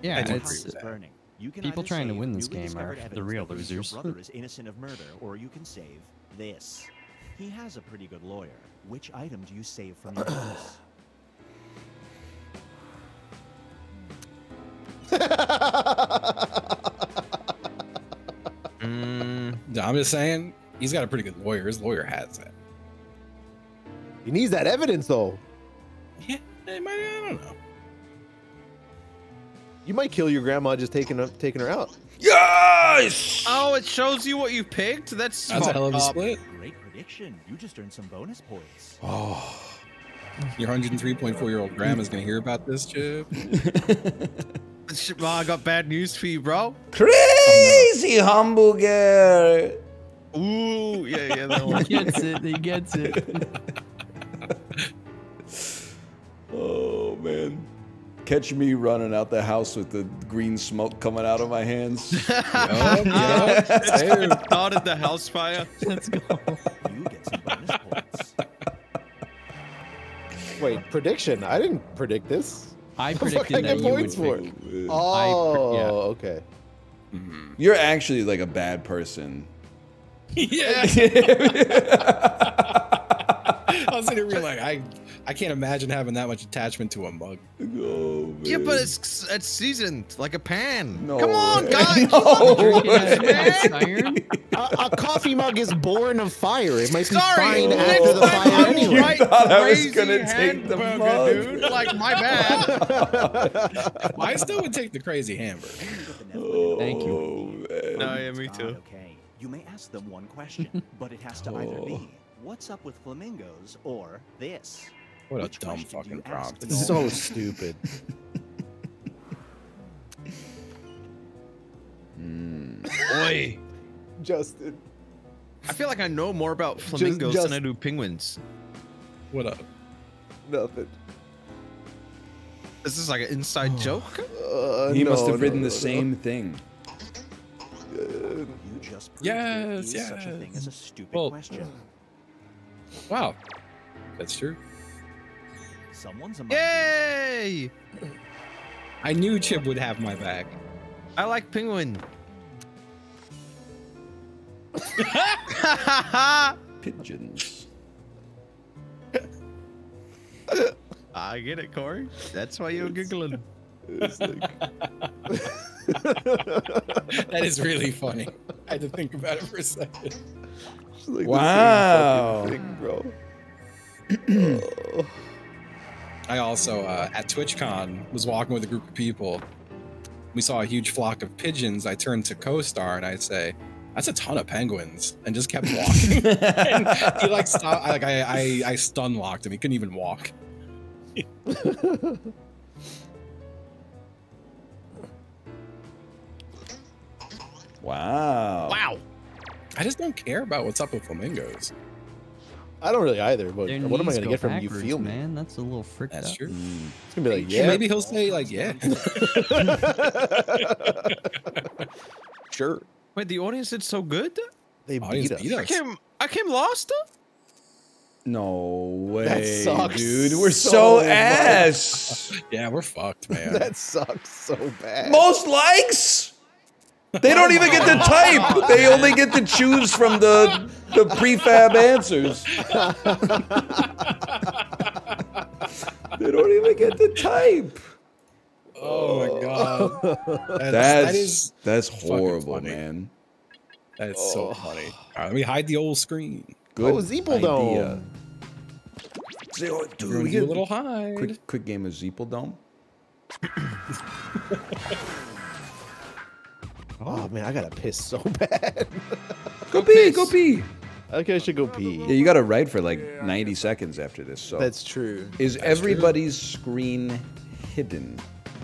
Don't. Yeah, The it's burning. You can people trying to win this game are the real that losers. Your brother is innocent of murder, or you can save this. He has a pretty good lawyer. Which item do you save from your house? Mm, I'm just saying, he's got a pretty good lawyer. His lawyer has it. he needs that evidence though. Yeah, might, I don't know. You might kill your grandma just taking her, taking her out. Yes! oh, it shows you what you picked. That's That's a hell of a fucked up. split. Great prediction. You just earned some bonus points. Oh. Your 103.4 year old grandma's gonna hear about this, Chip. Well, I got bad news for you, bro. Crazy hamburger. Ooh, yeah, yeah, that one. he one. gets it. He gets it. Oh man. Catch me running out the house with the green smoke coming out of my hands. Yup, yup, same. Started the house fire. Let's go. You get some bonus points. Wait, prediction. I didn't predict this. I What the I predicted that get you would points for? pick. Oh, yeah. okay. Mm-hmm. You're actually like a bad person. Yeah. I was sitting here like, I, I can't imagine having that much attachment to a mug. Oh, Yeah, but it's it's seasoned like a pan. No Come on, guys. No Drinking way. out of cast iron? A, a coffee mug is born of fire. It might be Sorry, fine next after the fire I will anyway. write thought I was gonna take the hamburger, mug. dude. Like my bad. I still would take the crazy hamburger. And you get the Netflix Thank you. Oh, man. No, yeah, me too. Okay, you may ask them one question, but it has to either be, oh. "What's up with flamingos?" or this. What a Which dumb question do you fucking ask prompt. the so dog? stupid. Boy, Justin. I feel like I know more about flamingos just- than I do penguins. What up? Nothing. This is like an inside joke. Uh, He must have no, written no, the no. same thing. You just proved Yes, such a thing yes. as a stupid Well- question. Wow. That's true. Someone's a Yay! I knew Chip would have my back. I like penguin. Pigeons. I get it, Kory. That's why you're giggling. It's like- That is really funny. I had to think about it for a second. It's like the same Wow. fucking thing, bro. I also, uh, at TwitchCon, was walking with a group of people. We saw a huge flock of pigeons. I turned to co-star and I say, "That's a ton of penguins," and just kept walking. and he like stopped. Like I, I, I stun locked him. He couldn't even walk. Wow. Wow. I just don't care about what's up with flamingos. I don't really either, but Their what am I gonna go get from you feel me? man? That's a little fricked That's up. true. Mm. It's gonna be like, Yeah. yeah. Maybe he'll say like, "Yeah." sure. Wait, the audience did so good? They Audience beat us. beat I came I came lost? No way, sucks dude. We're so, so ass. yeah, we're fucked, man. That sucks so bad. Most likes. They don't even get to type. They only get to choose from the the prefab answers. they don't even get to type. oh my god, that's, That's that is that's horrible, funny. man. that's so funny. All right, let me hide the old screen. Good Oh, Zeeple. Dome. Zero- Dude, Dude, we do a little hide. quick quick game of Zeeple Dome. Oh man, I gotta piss so bad. Go pee, go pee. I think I should go pee. Yeah, you got to write for like 90 seconds after this. So That's true. is everybody's screen hidden?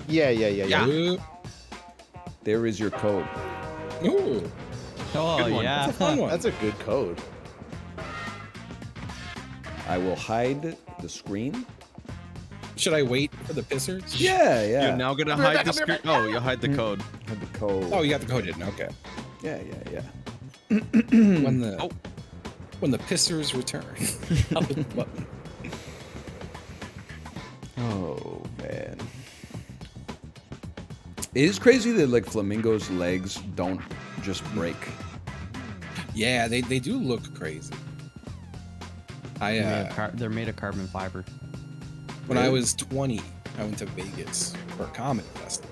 Yeah, yeah, yeah, yeah. Ooh. There is your code. Ooh. Oh Good yeah. That's a fun one. That's a good code. I will hide the screen. Should I wait for the pissers? Yeah, yeah. You're now gonna hide the screen. Oh, you hide the code. Hide the code. Oh, you got the code in. Okay. yeah, yeah, yeah. When the Oh. when the pissers return. I'll hit the button. Oh man. It is crazy that like flamingos' legs don't just break. yeah, they, they do look crazy. I They're made, uh, of car- they're made of carbon fiber. When I was 20, I went to Vegas for a comedy festival.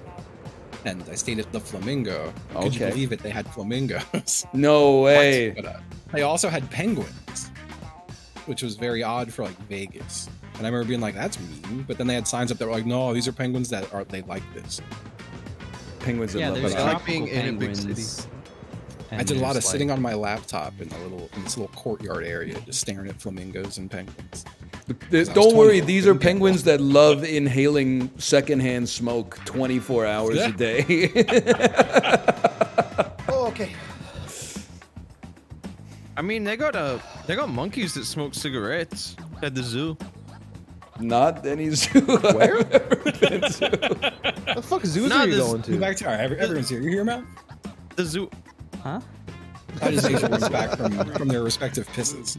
And I stayed at the Flamingo. Could you believe it? They had flamingos. No way. But, uh, they also had penguins, which was very odd for like Vegas. And I remember being like, "That's mean," but then they had signs up that were like, "No, these are penguins that are they like this." Penguins that Yeah, love there's it. I like tropical being in a big penguins. City. I did a lot of there's, sitting on my laptop in the little in this little courtyard area, just staring at flamingos and penguins. Th- I was Don't worry, these are penguins that love inhaling secondhand smoke 24 hours Yeah. a day. Oh, okay. I mean, they got uh, they got monkeys that smoke cigarettes at the zoo. Not any zoo. Where? The fuck zoos Nah, are you this- going to? Back to all right, everyone's here. You hear me? The zoo. Huh? I just need everyone's back from from their respective pisses.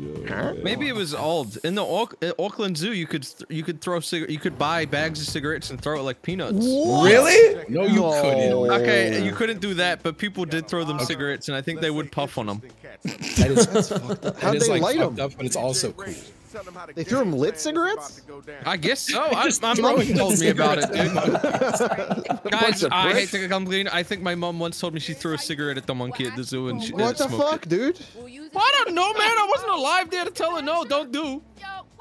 Maybe it was old. In the Auck- uh, Auckland Zoo, you could th- you could throw cig- you could buy bags of cigarettes and throw it like peanuts. really? No, you couldn't. Okay, you couldn't do that, but people did throw them cigarettes, and I think they would puff on them. That is, that How'd is they like light them? up, but it's also cool. They threw him lit cigarettes? I guess so. I, my throwing mom told me about it, dude. Guys, I hate to complain. I think my mom once told me she threw a cigarette at the monkey at the zoo and she What the didn't smoke fuck, it. dude? I don't know, man. I wasn't alive there to tell her no. Don't do.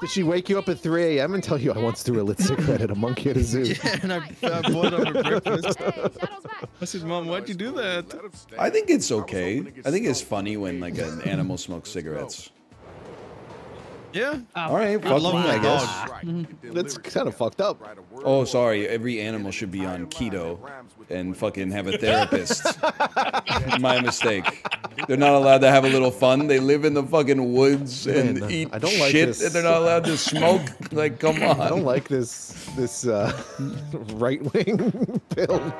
Did she wake you up at 3 a.m. and tell you I once threw a lit cigarette at a monkey at a zoo? Yeah, and I, I bought her for breakfast. I said, Mom, why'd you do that? I think it's okay. I think it's funny when like an animal smokes cigarettes. Yeah. All right, fuck love me, I guess. That's kind of fucked up. Oh, sorry. Every animal should be on keto and fucking have a therapist. My mistake. They're not allowed to have a little fun. They live in the fucking woods and Man, eat I don't like shit, this. and they're not allowed to smoke. Like, come on. I don't like this this uh, right wing build.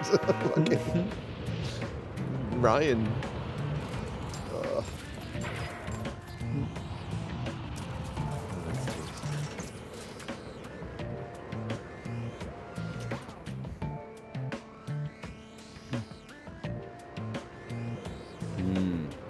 Ryan. うん。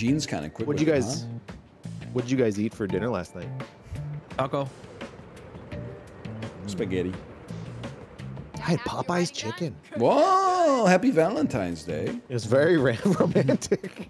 Gene's kind of quick. what'd you it, guys What'd you guys eat for dinner last night? Taco. Spaghetti. I had Popeye's chicken. Whoa! Happy Valentine's Day. It was very romantic.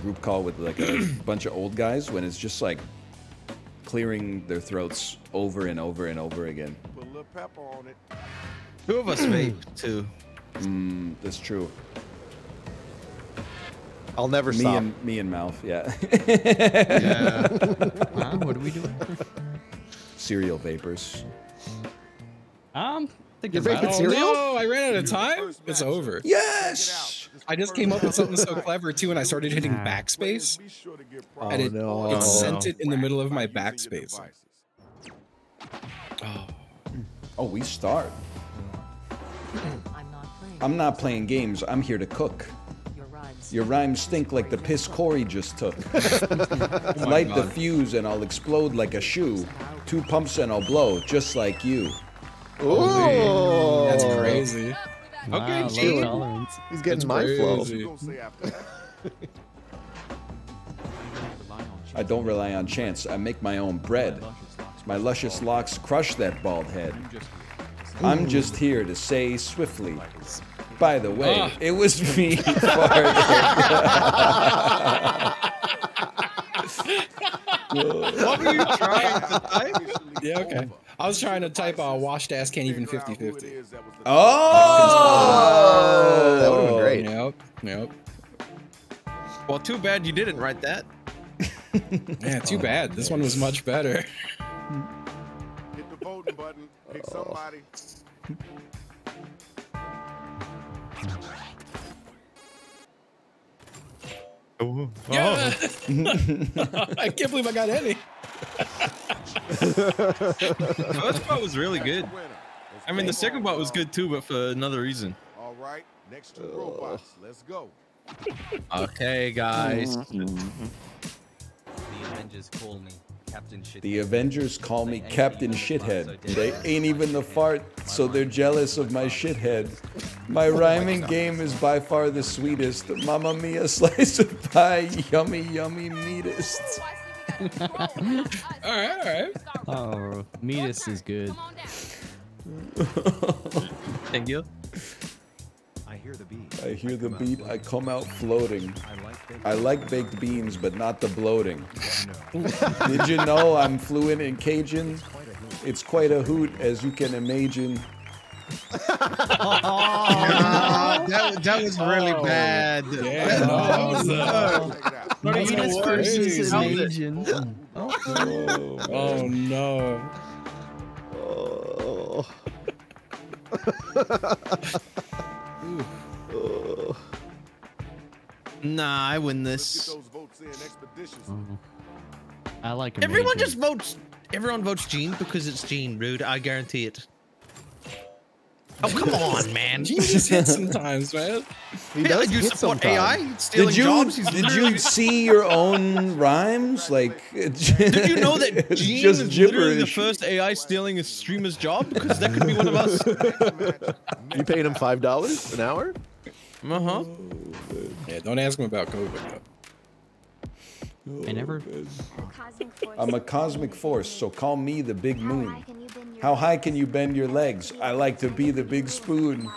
Group call with like a bunch of old guys when it's just like clearing their throats over and over and over again. Put a little pepper on it. Two of us vape too. Mm, that's true. I'll never me stop. and me and mouth, yeah. Yeah. Huh? What are we doing? Cereal vapors. Um, thinking You're about vaping cereal? Oh, no, I ran out of time. It's over. Yes. I just came up with something so clever too, and I started hitting backspace, Be sure to get Oh, and it, oh, no. it sent it in the middle of my backspace. Oh, Oh, we start. I'm not playing. I'm not playing games. I'm here to cook. Your rhymes. Stink like the piss Kory just took. Oh Light the fuse and I'll explode like a shoe. Two pumps and I'll blow, just like you. Oh, that's crazy. Okay, Wow, Gene. low tolerance. He's getting That's my crazy. you gonna say after that? I don't rely on chance. I make my own bread. My luscious locks crush that bald head. I'm just here to say swiftly. By the way, Ah. it was me. farting. What were you trying to type? Yeah, okay. I was trying to type uh, washed ass can't even 50 Figure out who it 50. is that was the- oh, That would've been great. Yep, yep. Well, too bad you didn't write that. Yeah, too bad. This one was much better. Hit the voting button. Pick somebody. Oh. Yeah. Oh. I can't believe I got any. The first part was really good. I mean, the second part was good too, but for another reason. All right. Next two robots. Let's go. Okay, guys. The Avengers call me Captain Shit. The Avengers call me Captain Shithead. They ain't even the fart, so they're jealous of my shithead. My rhyming game is by far the sweetest. Mamma mia, slice of pie, yummy, yummy meatest. All right, all right. Oh, Metis is good. Thank you. I hear the beat. I hear the beat, I come out floating. I like big I like baked beans, but not the bloating. Did you know I'm fluent in Cajun? It's quite a hoot, as you can imagine. Ah, that, that was really Oh, bad. Yeah, no, that was, Check it out. Not even Metis a versus word. Oh, Oh no. Oh. Nah, I win this. get those votes in expeditiously. I like Everyone Imagine. just votes. Everyone votes Gene because it's Gene. Rude. I guarantee it. Oh come on, man. Gene just hits sometimes, man. He Yeah, does you hit support sometimes. AI He's stealing Did you jobs. He's did you see your own rhymes? Like, Did you know that it's Gene just is literally the first AI stealing a streamer's job? Because that could be one of us. You paying him five dollars an hour? Uh huh. Yeah, don't ask him about COVID though. I never. I'm a cosmic force, so call me the big moon. How high can you bend your legs? I like to be the big spoon.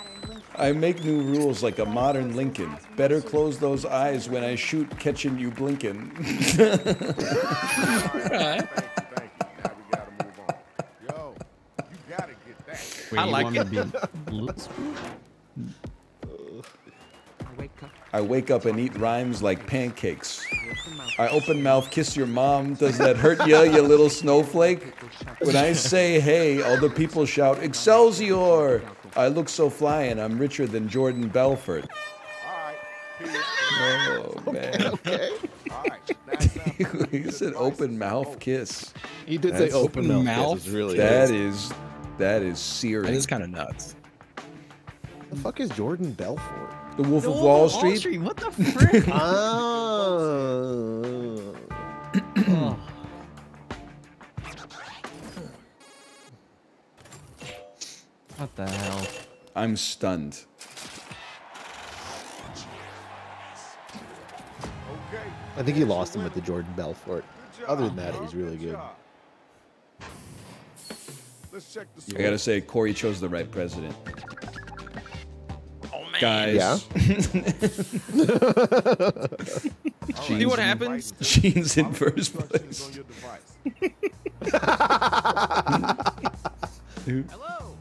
I make new rules like a modern Lincoln. Better close those eyes when I shoot, catching you blinking. Thank you, thank you. I wake up and eat rhymes like pancakes. I open mouth, kiss your mom. Does that hurt ya, you little snowflake? When I say hey, all the people shout, Excelsior! I look so fly and I'm richer than Jordan Belfort. All right. Here. Oh, man. Okay. All right. Now it's time for he said open mouth kiss. He did That's say open open mouth. mouth? Yes, it's really That good. is, that is That searing. is kind of nuts. the fuck is Jordan Belfort? The Wolf of Wall Street? What the frick? Oh. Oh. What the hell? I'm stunned. I think he lost him with the Jordan Belfort. Good job. Other than that, he's really Good good. job. Let's check the I gotta say, Kory chose the right president. Guys. Yeah? See what happens? Gene's in first place. Hello.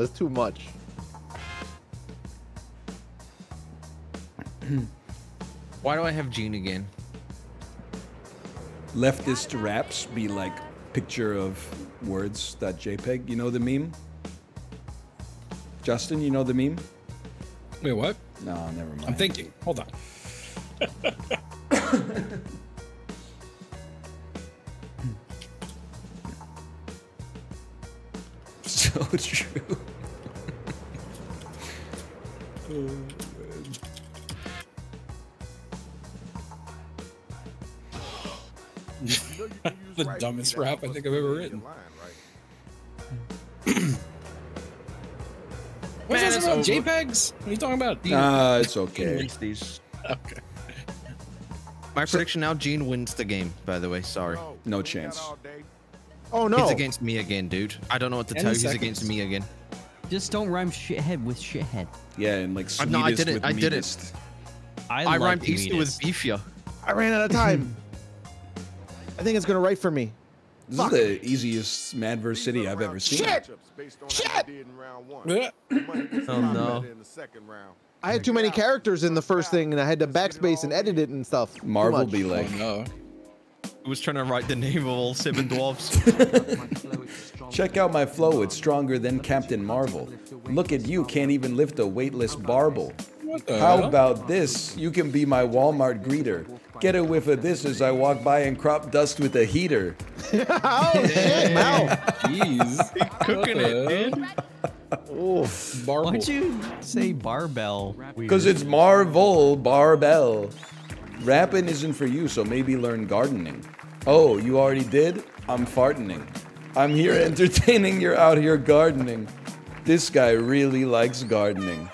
It's too much. Why do I have Gene again? Leftist raps be like picture of words that JPEG. You know the meme? Justin, you know the meme? Wait, what? No, never mind. I'm thinking. Hold on. The dumbest rap I think I've ever written. What's Man, this about over. JPEGs? What are you talking about? Nah, it's okay. These. Okay. My prediction now: Gene wins the game. By the way, sorry. No chance. Oh no. He's against me again, dude. I don't know what to tell you. He's against me again. Just don't rhyme shithead with shithead. Yeah, and like Uh, no, I sweetest didn't. with I didn't. meanest. I, I, rhymed Easter with meanest. beefia. I ran out of time. I think it's gonna write for me. This Fuck. is the easiest Madverse City I've ever seen. Shit! Shit! Yeah. Oh, no. I had too many characters in the first thing, and I had to backspace and edit it and stuff. Marvel be like, Oh no. I was trying to write the name of all seven dwarfs. check out my flow, it's stronger than Captain Marvel. Look at you, can't even lift a weightless barbel. What the How hell? about this? You can be my Walmart greeter. Get a whiff of this as I walk by and crop dust with a heater. oh shit! Wow. Jeez. Cooking it, dude. hell? Barble. Why'd you say barbell? Because it's Marvel Barbell. Rapping isn't for you, so maybe learn gardening. Oh, you already did? I'm farting. I'm here entertaining, you're out here gardening. This guy really likes gardening.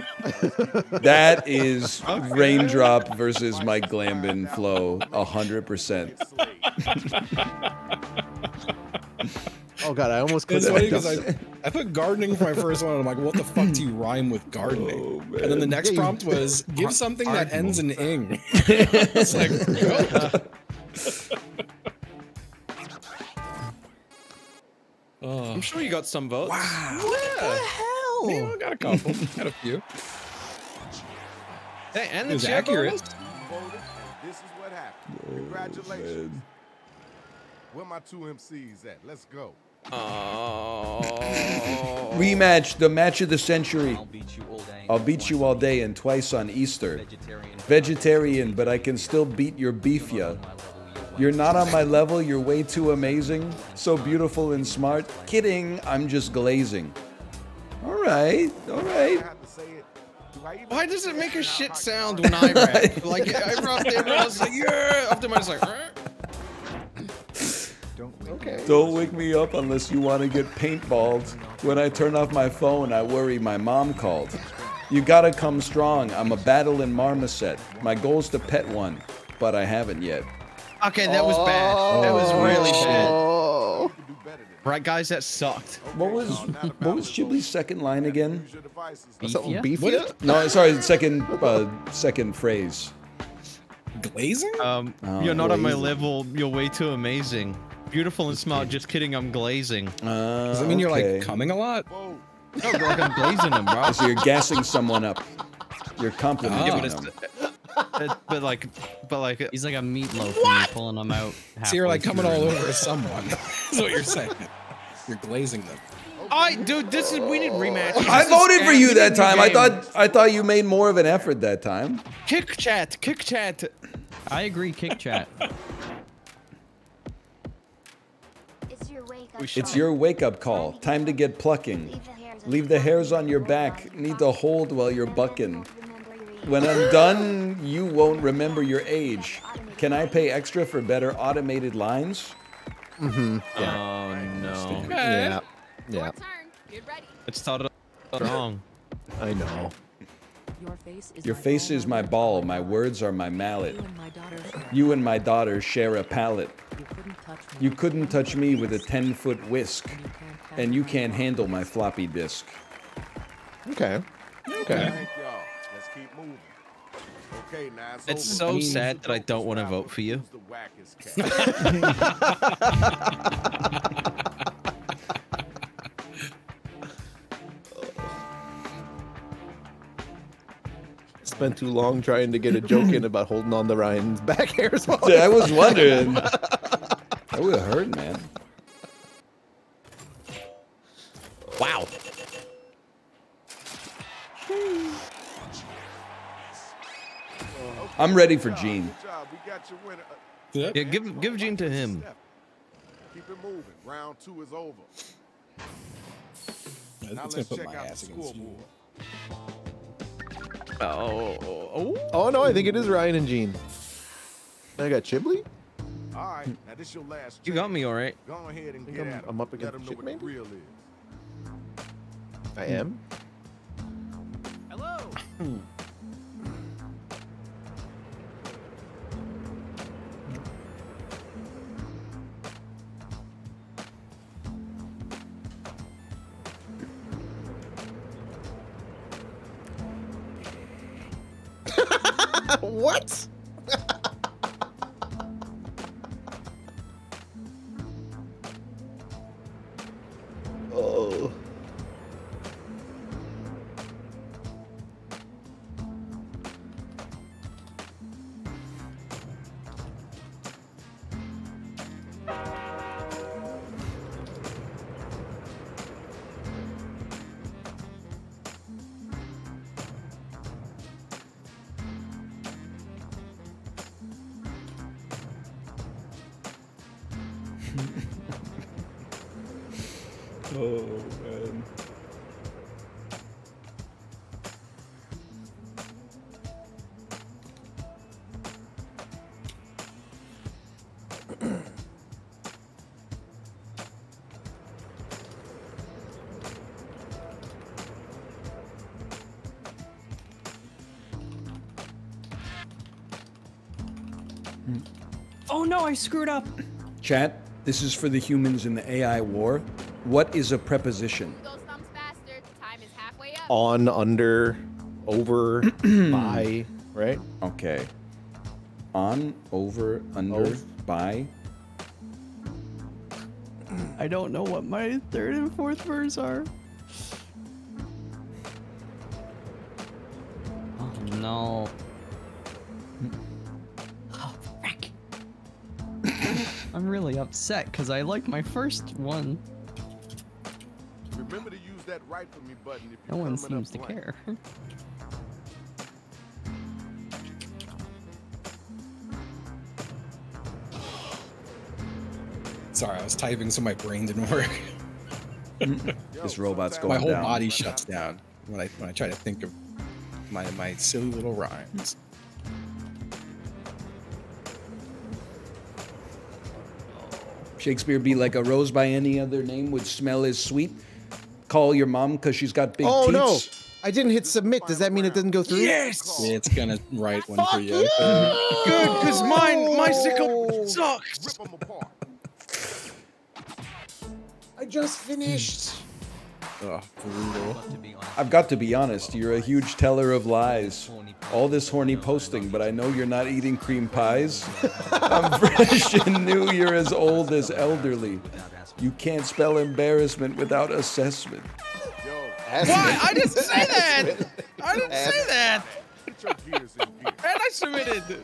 That is Raindrop versus Mike Glambin flow, 100%. Oh god, I almost It's couldn't. funny because I, I put gardening for my first one, and I'm like, what the fuck do you rhyme with gardening? Oh, and then the next Yeah, prompt was, give something that ends in ing. it's like. Oh, I'm sure you got some votes. yeah, I got a couple, got a few. Hey, and the was check accurate. bonus? This is what happened. Congratulations. Where my two MCs at? Let's go. Oh. Rematch, the match of the century. I'll beat you all day. I'll beat you all day and twice on Easter. Vegetarian. Vegetarian, but I can still beat your beef ya. You're not on my level, you're way too amazing. So beautiful and smart. Kidding, I'm just glazing. Alright, alright. I have to say it. Do I even Why does it make a shit sound when I rap? Like I rapped it, everyone's like, yeah. After mine's like, "Eh." Okay. Don't wake me up unless you want to get paintballed. When I turn off my phone, I worry my mom called. You gotta come strong. I'm a battle in marmoset. My goal's to pet one, but I haven't yet. okay, that was bad. That was really bad. Oh. do better than Right, guys, that sucked. What was what was Chiblee's second line again? Something Beefy? beefy? No, sorry, second uh, second phrase. Glazing? Um, Oh, you're not on my level. You're way too amazing. Beautiful and smart. Just kidding. I'm glazing. Uh, Does that mean you're like coming a lot? Whoa. No, but like I'm glazing them, bro. So you're gassing someone up. You're complimenting Yeah, but them. It's, it, but like, but like, uh He's like a meatloaf when you're pulling them out. So you're like coming all over someone. That's what you're saying. You're glazing them. I dude, this is we need rematch. I voted for you that time. I thought I thought you made more of an effort that time. kick chat, kick chat. I agree, kick chat. It's your wake up. It's your wake up call. Time to get plucking. Leave the hairs on your back. Need to hold while you're bucking. When I'm done, you won't remember your age. Can I pay extra for better automated lines? Mm-hmm. Yeah. Oh no. Yeah. Yeah. It started wrong. I know. Your face is Your my face ball, is my ball. My words are my mallet. You and my daughter share. You and my daughter share a palette. You couldn't touch me. You couldn't touch me with a 10 foot whisk. You can't have And you can't handle my floppy disk. Okay. Okay. Thank y'all. Let's keep moving. Okay, now it's, It's over. so sad that I don't want to vote for you. Who's the wackest cat? Spent too long trying to get a joke in about holding on to Ryan's back hairs. while Yeah, I was wondering. That would have hurt, man. I'm ready for Gene. We got your winner. Yeah, give give Gene to him. Keep it moving. Round two is over. Now let's check out the ass against you. scoreboard. Oh, oh, Oh no, I think it is Ryan and Gene. I got Chiblee. All right, now this your last. you got me all right. Go ahead and get I'm- at 'em. I'm up Let against 'em know what maybe? real is. I am. Hello. what? No, I screwed up. Chat, this is for the humans in the AI war. What is a preposition? Those thumbs faster. Time is halfway up. On, under, over, by, right? Okay. On, over, under, Ove. by. I don't know what my third and fourth verse are. Oh no. I'm really upset because I like my first one. Remember to use that right for me button if No you're one seems to blank. care. Sorry, I was typing so my brain didn't work. This robot's sometimes- going my whole down. body shuts down when I when I try to think of my my silly little rhymes. Shakespeare be like a rose by any other name would smell as sweet. Call your mom because she's got big Oh teeth. no! I didn't hit submit. Does that mean it doesn't go through? Yes. It's gonna write one for you. Good, cause mine my sickle sucks. I just finished. Oh, brutal. I've got to be honest, you're a huge teller of lies. All this horny posting, but I know you're not eating cream pies. I'm fresh and new, you're as old as elderly. You can't spell embarrassment without assessment. Why? I didn't say that. I didn't say that. And I submitted.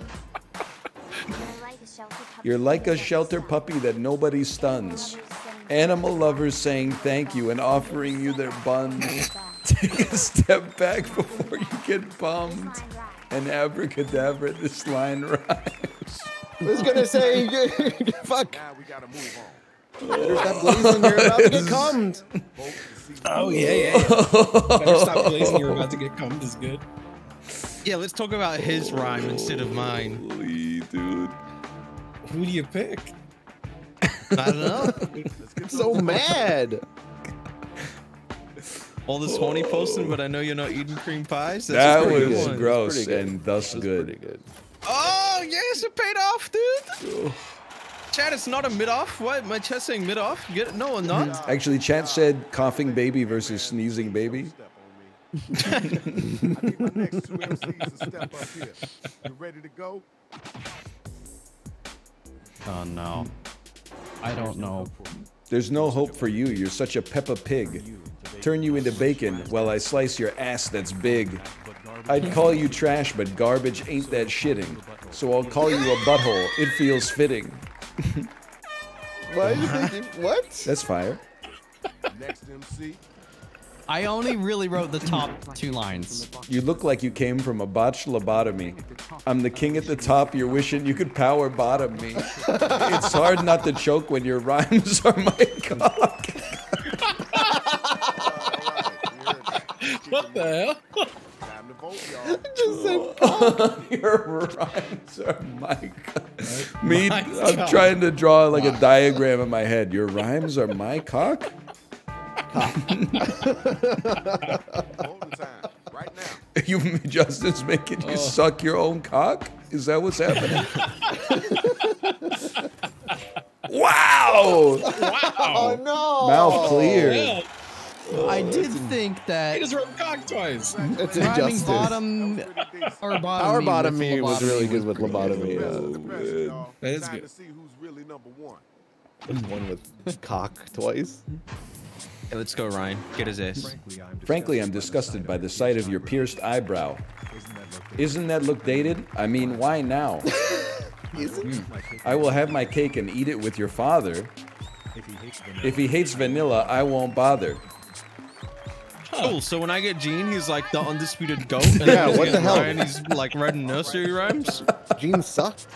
You're like a shelter puppy that nobody stuns. Animal lovers saying thank you and offering you their buns. Take a step back before you get bummed. And abracadabra, this line rhymes. I was gonna say, fuck. Better stop blazing. You're about to get cummed. Oh yeah, yeah. yeah. Better stop blazing. You're about to get cummed. Is good. Yeah, let's talk about his rhyme instead of mine. Holy dude. Who do you pick? I don't know. So mad. All this horny posting, but I know you're not eating cream pies. That's That was good gross pretty good. and thus good. Good. Oh yes, it paid off, dude. Chad, it's not a mid off. What? My chest saying mid off? Get? No, I'm not. Actually, chat said coughing baby versus sneezing baby. I need my next two MCs to step up here. You ready to go? Oh no. I don't know. There's no hope for you. You're such a Peppa Pig. Turn you into bacon while I slice your ass that's big. I'd call you trash, but garbage ain't that shitting. So I'll call you a butthole. It feels fitting. Why do you think you, what? That's fire. Next MC. I only really wrote the top two lines. You look like you came from a botched lobotomy. I'm the king at the top. You're wishing you could power bottom me. It's hard not to choke when your rhymes are my cock. What the hell? Time to vote, y'all. Just said your rhymes are my cock. Me, My I'm cock. trying to draw like a diagram in my head. Your rhymes are my cock? Voting time. Right now. You, Justin's making you suck your own cock? Is that what's happening? wow! Wow! Oh no! Mouth clear. Yeah, I did think that. he just wrote cock twice. It's rhyming injustice. bottom or bottom Power me bottom me was lobotomy really good with pretty lobotomy. Rest Uh, of the pressure, y'all. That is good. to see who's really number one. one with cock twice. Okay, let's go, Ryan. Get his ass. Frankly, I'm disgusted by the sight of your pierced eyebrow. Isn't that look dated? I mean, why now? Hmm. I will have my cake and eat it with your father. If he hates vanilla, I won't bother. Cool. So when I get Gene, he's like the undisputed goat. And Yeah, what the hell? Ryan, he's like writing nursery rhymes. Gene sucked.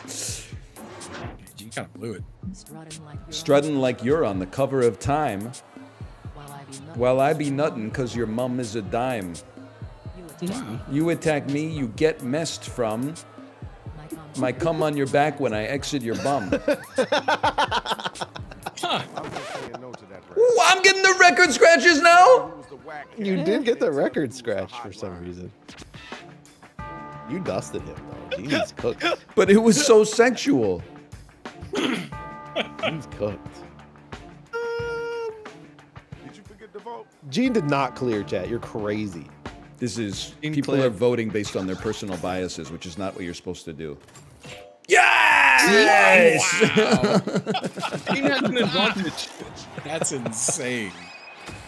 You kind of blew it. Strutting like you're Strutting like you're on the cover of Time, while I be nothing. while I be nuttin' cause your mum is a dime. You attack me. You attack me, you get messed from. My cum. On your back when I exit your bum. I'm just saying no to that. Ooh, I'm getting the record scratches now. Who was the whack You did get the record scratch for some reason. You dusted him though. He's cooked. But it was so sexual. He's cooked. Gene did not clear chat. You're crazy. This is In people play. are voting based on their personal biases, which is not what you're supposed to do. Yes! Wow. Gene has an advantage. That's insane.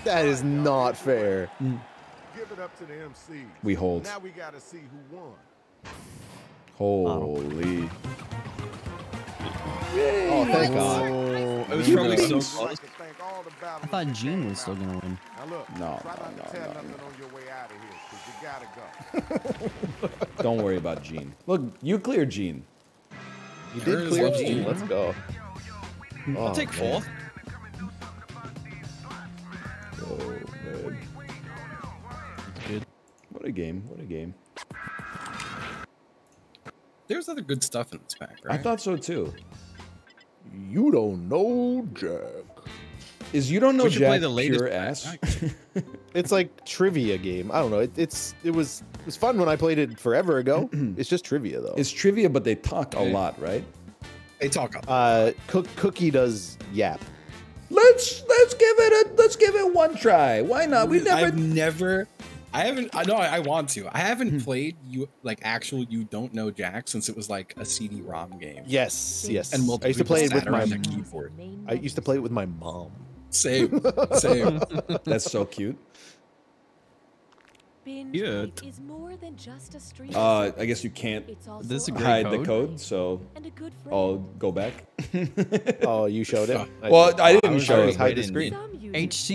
That is not fair. Give it up to the MC. We hold. Now we gotta see who won. Holy. Oh, thank God. It was probably so close. Like to thank all the I thought Gene came was still gonna win. Now look, No, try no, not to no, tell no, nothing on your way out of here, because you gotta go. Don't worry about Gene. Look, you cleared Gene. You There did is clear Gene. Gene. Let's go. I'll Oh, take man. fourth. Oh, man. What a game. What a game. There's other good stuff in this pack, I thought so too. You don't know Jack. Is you don't know We should play Jack the latest pure ass? It's like trivia game. I don't know. It, it's it was it was fun when I played it forever ago. it's just trivia though. It's trivia, but they talk a lot, right? They talk up. uh, Cook Cookie does yap. Let's let's give it a let's give it one try. Why not? We never I've never. I haven't. I know. I, I want to. I haven't played you like actual. You don't know Jack since it was like a CD-ROM game. Yes, yes. And I used to play it with my keyboard. I used to play it with my mom. Same. Same. That's so cute. Binge Cute. Is more than just a street Uh. I guess you can't It's This is a a great hide the code. code, so and a good friend. I'll go back. Oh, you showed it. Well, I didn't was show already it. hide the screen. Some use it HC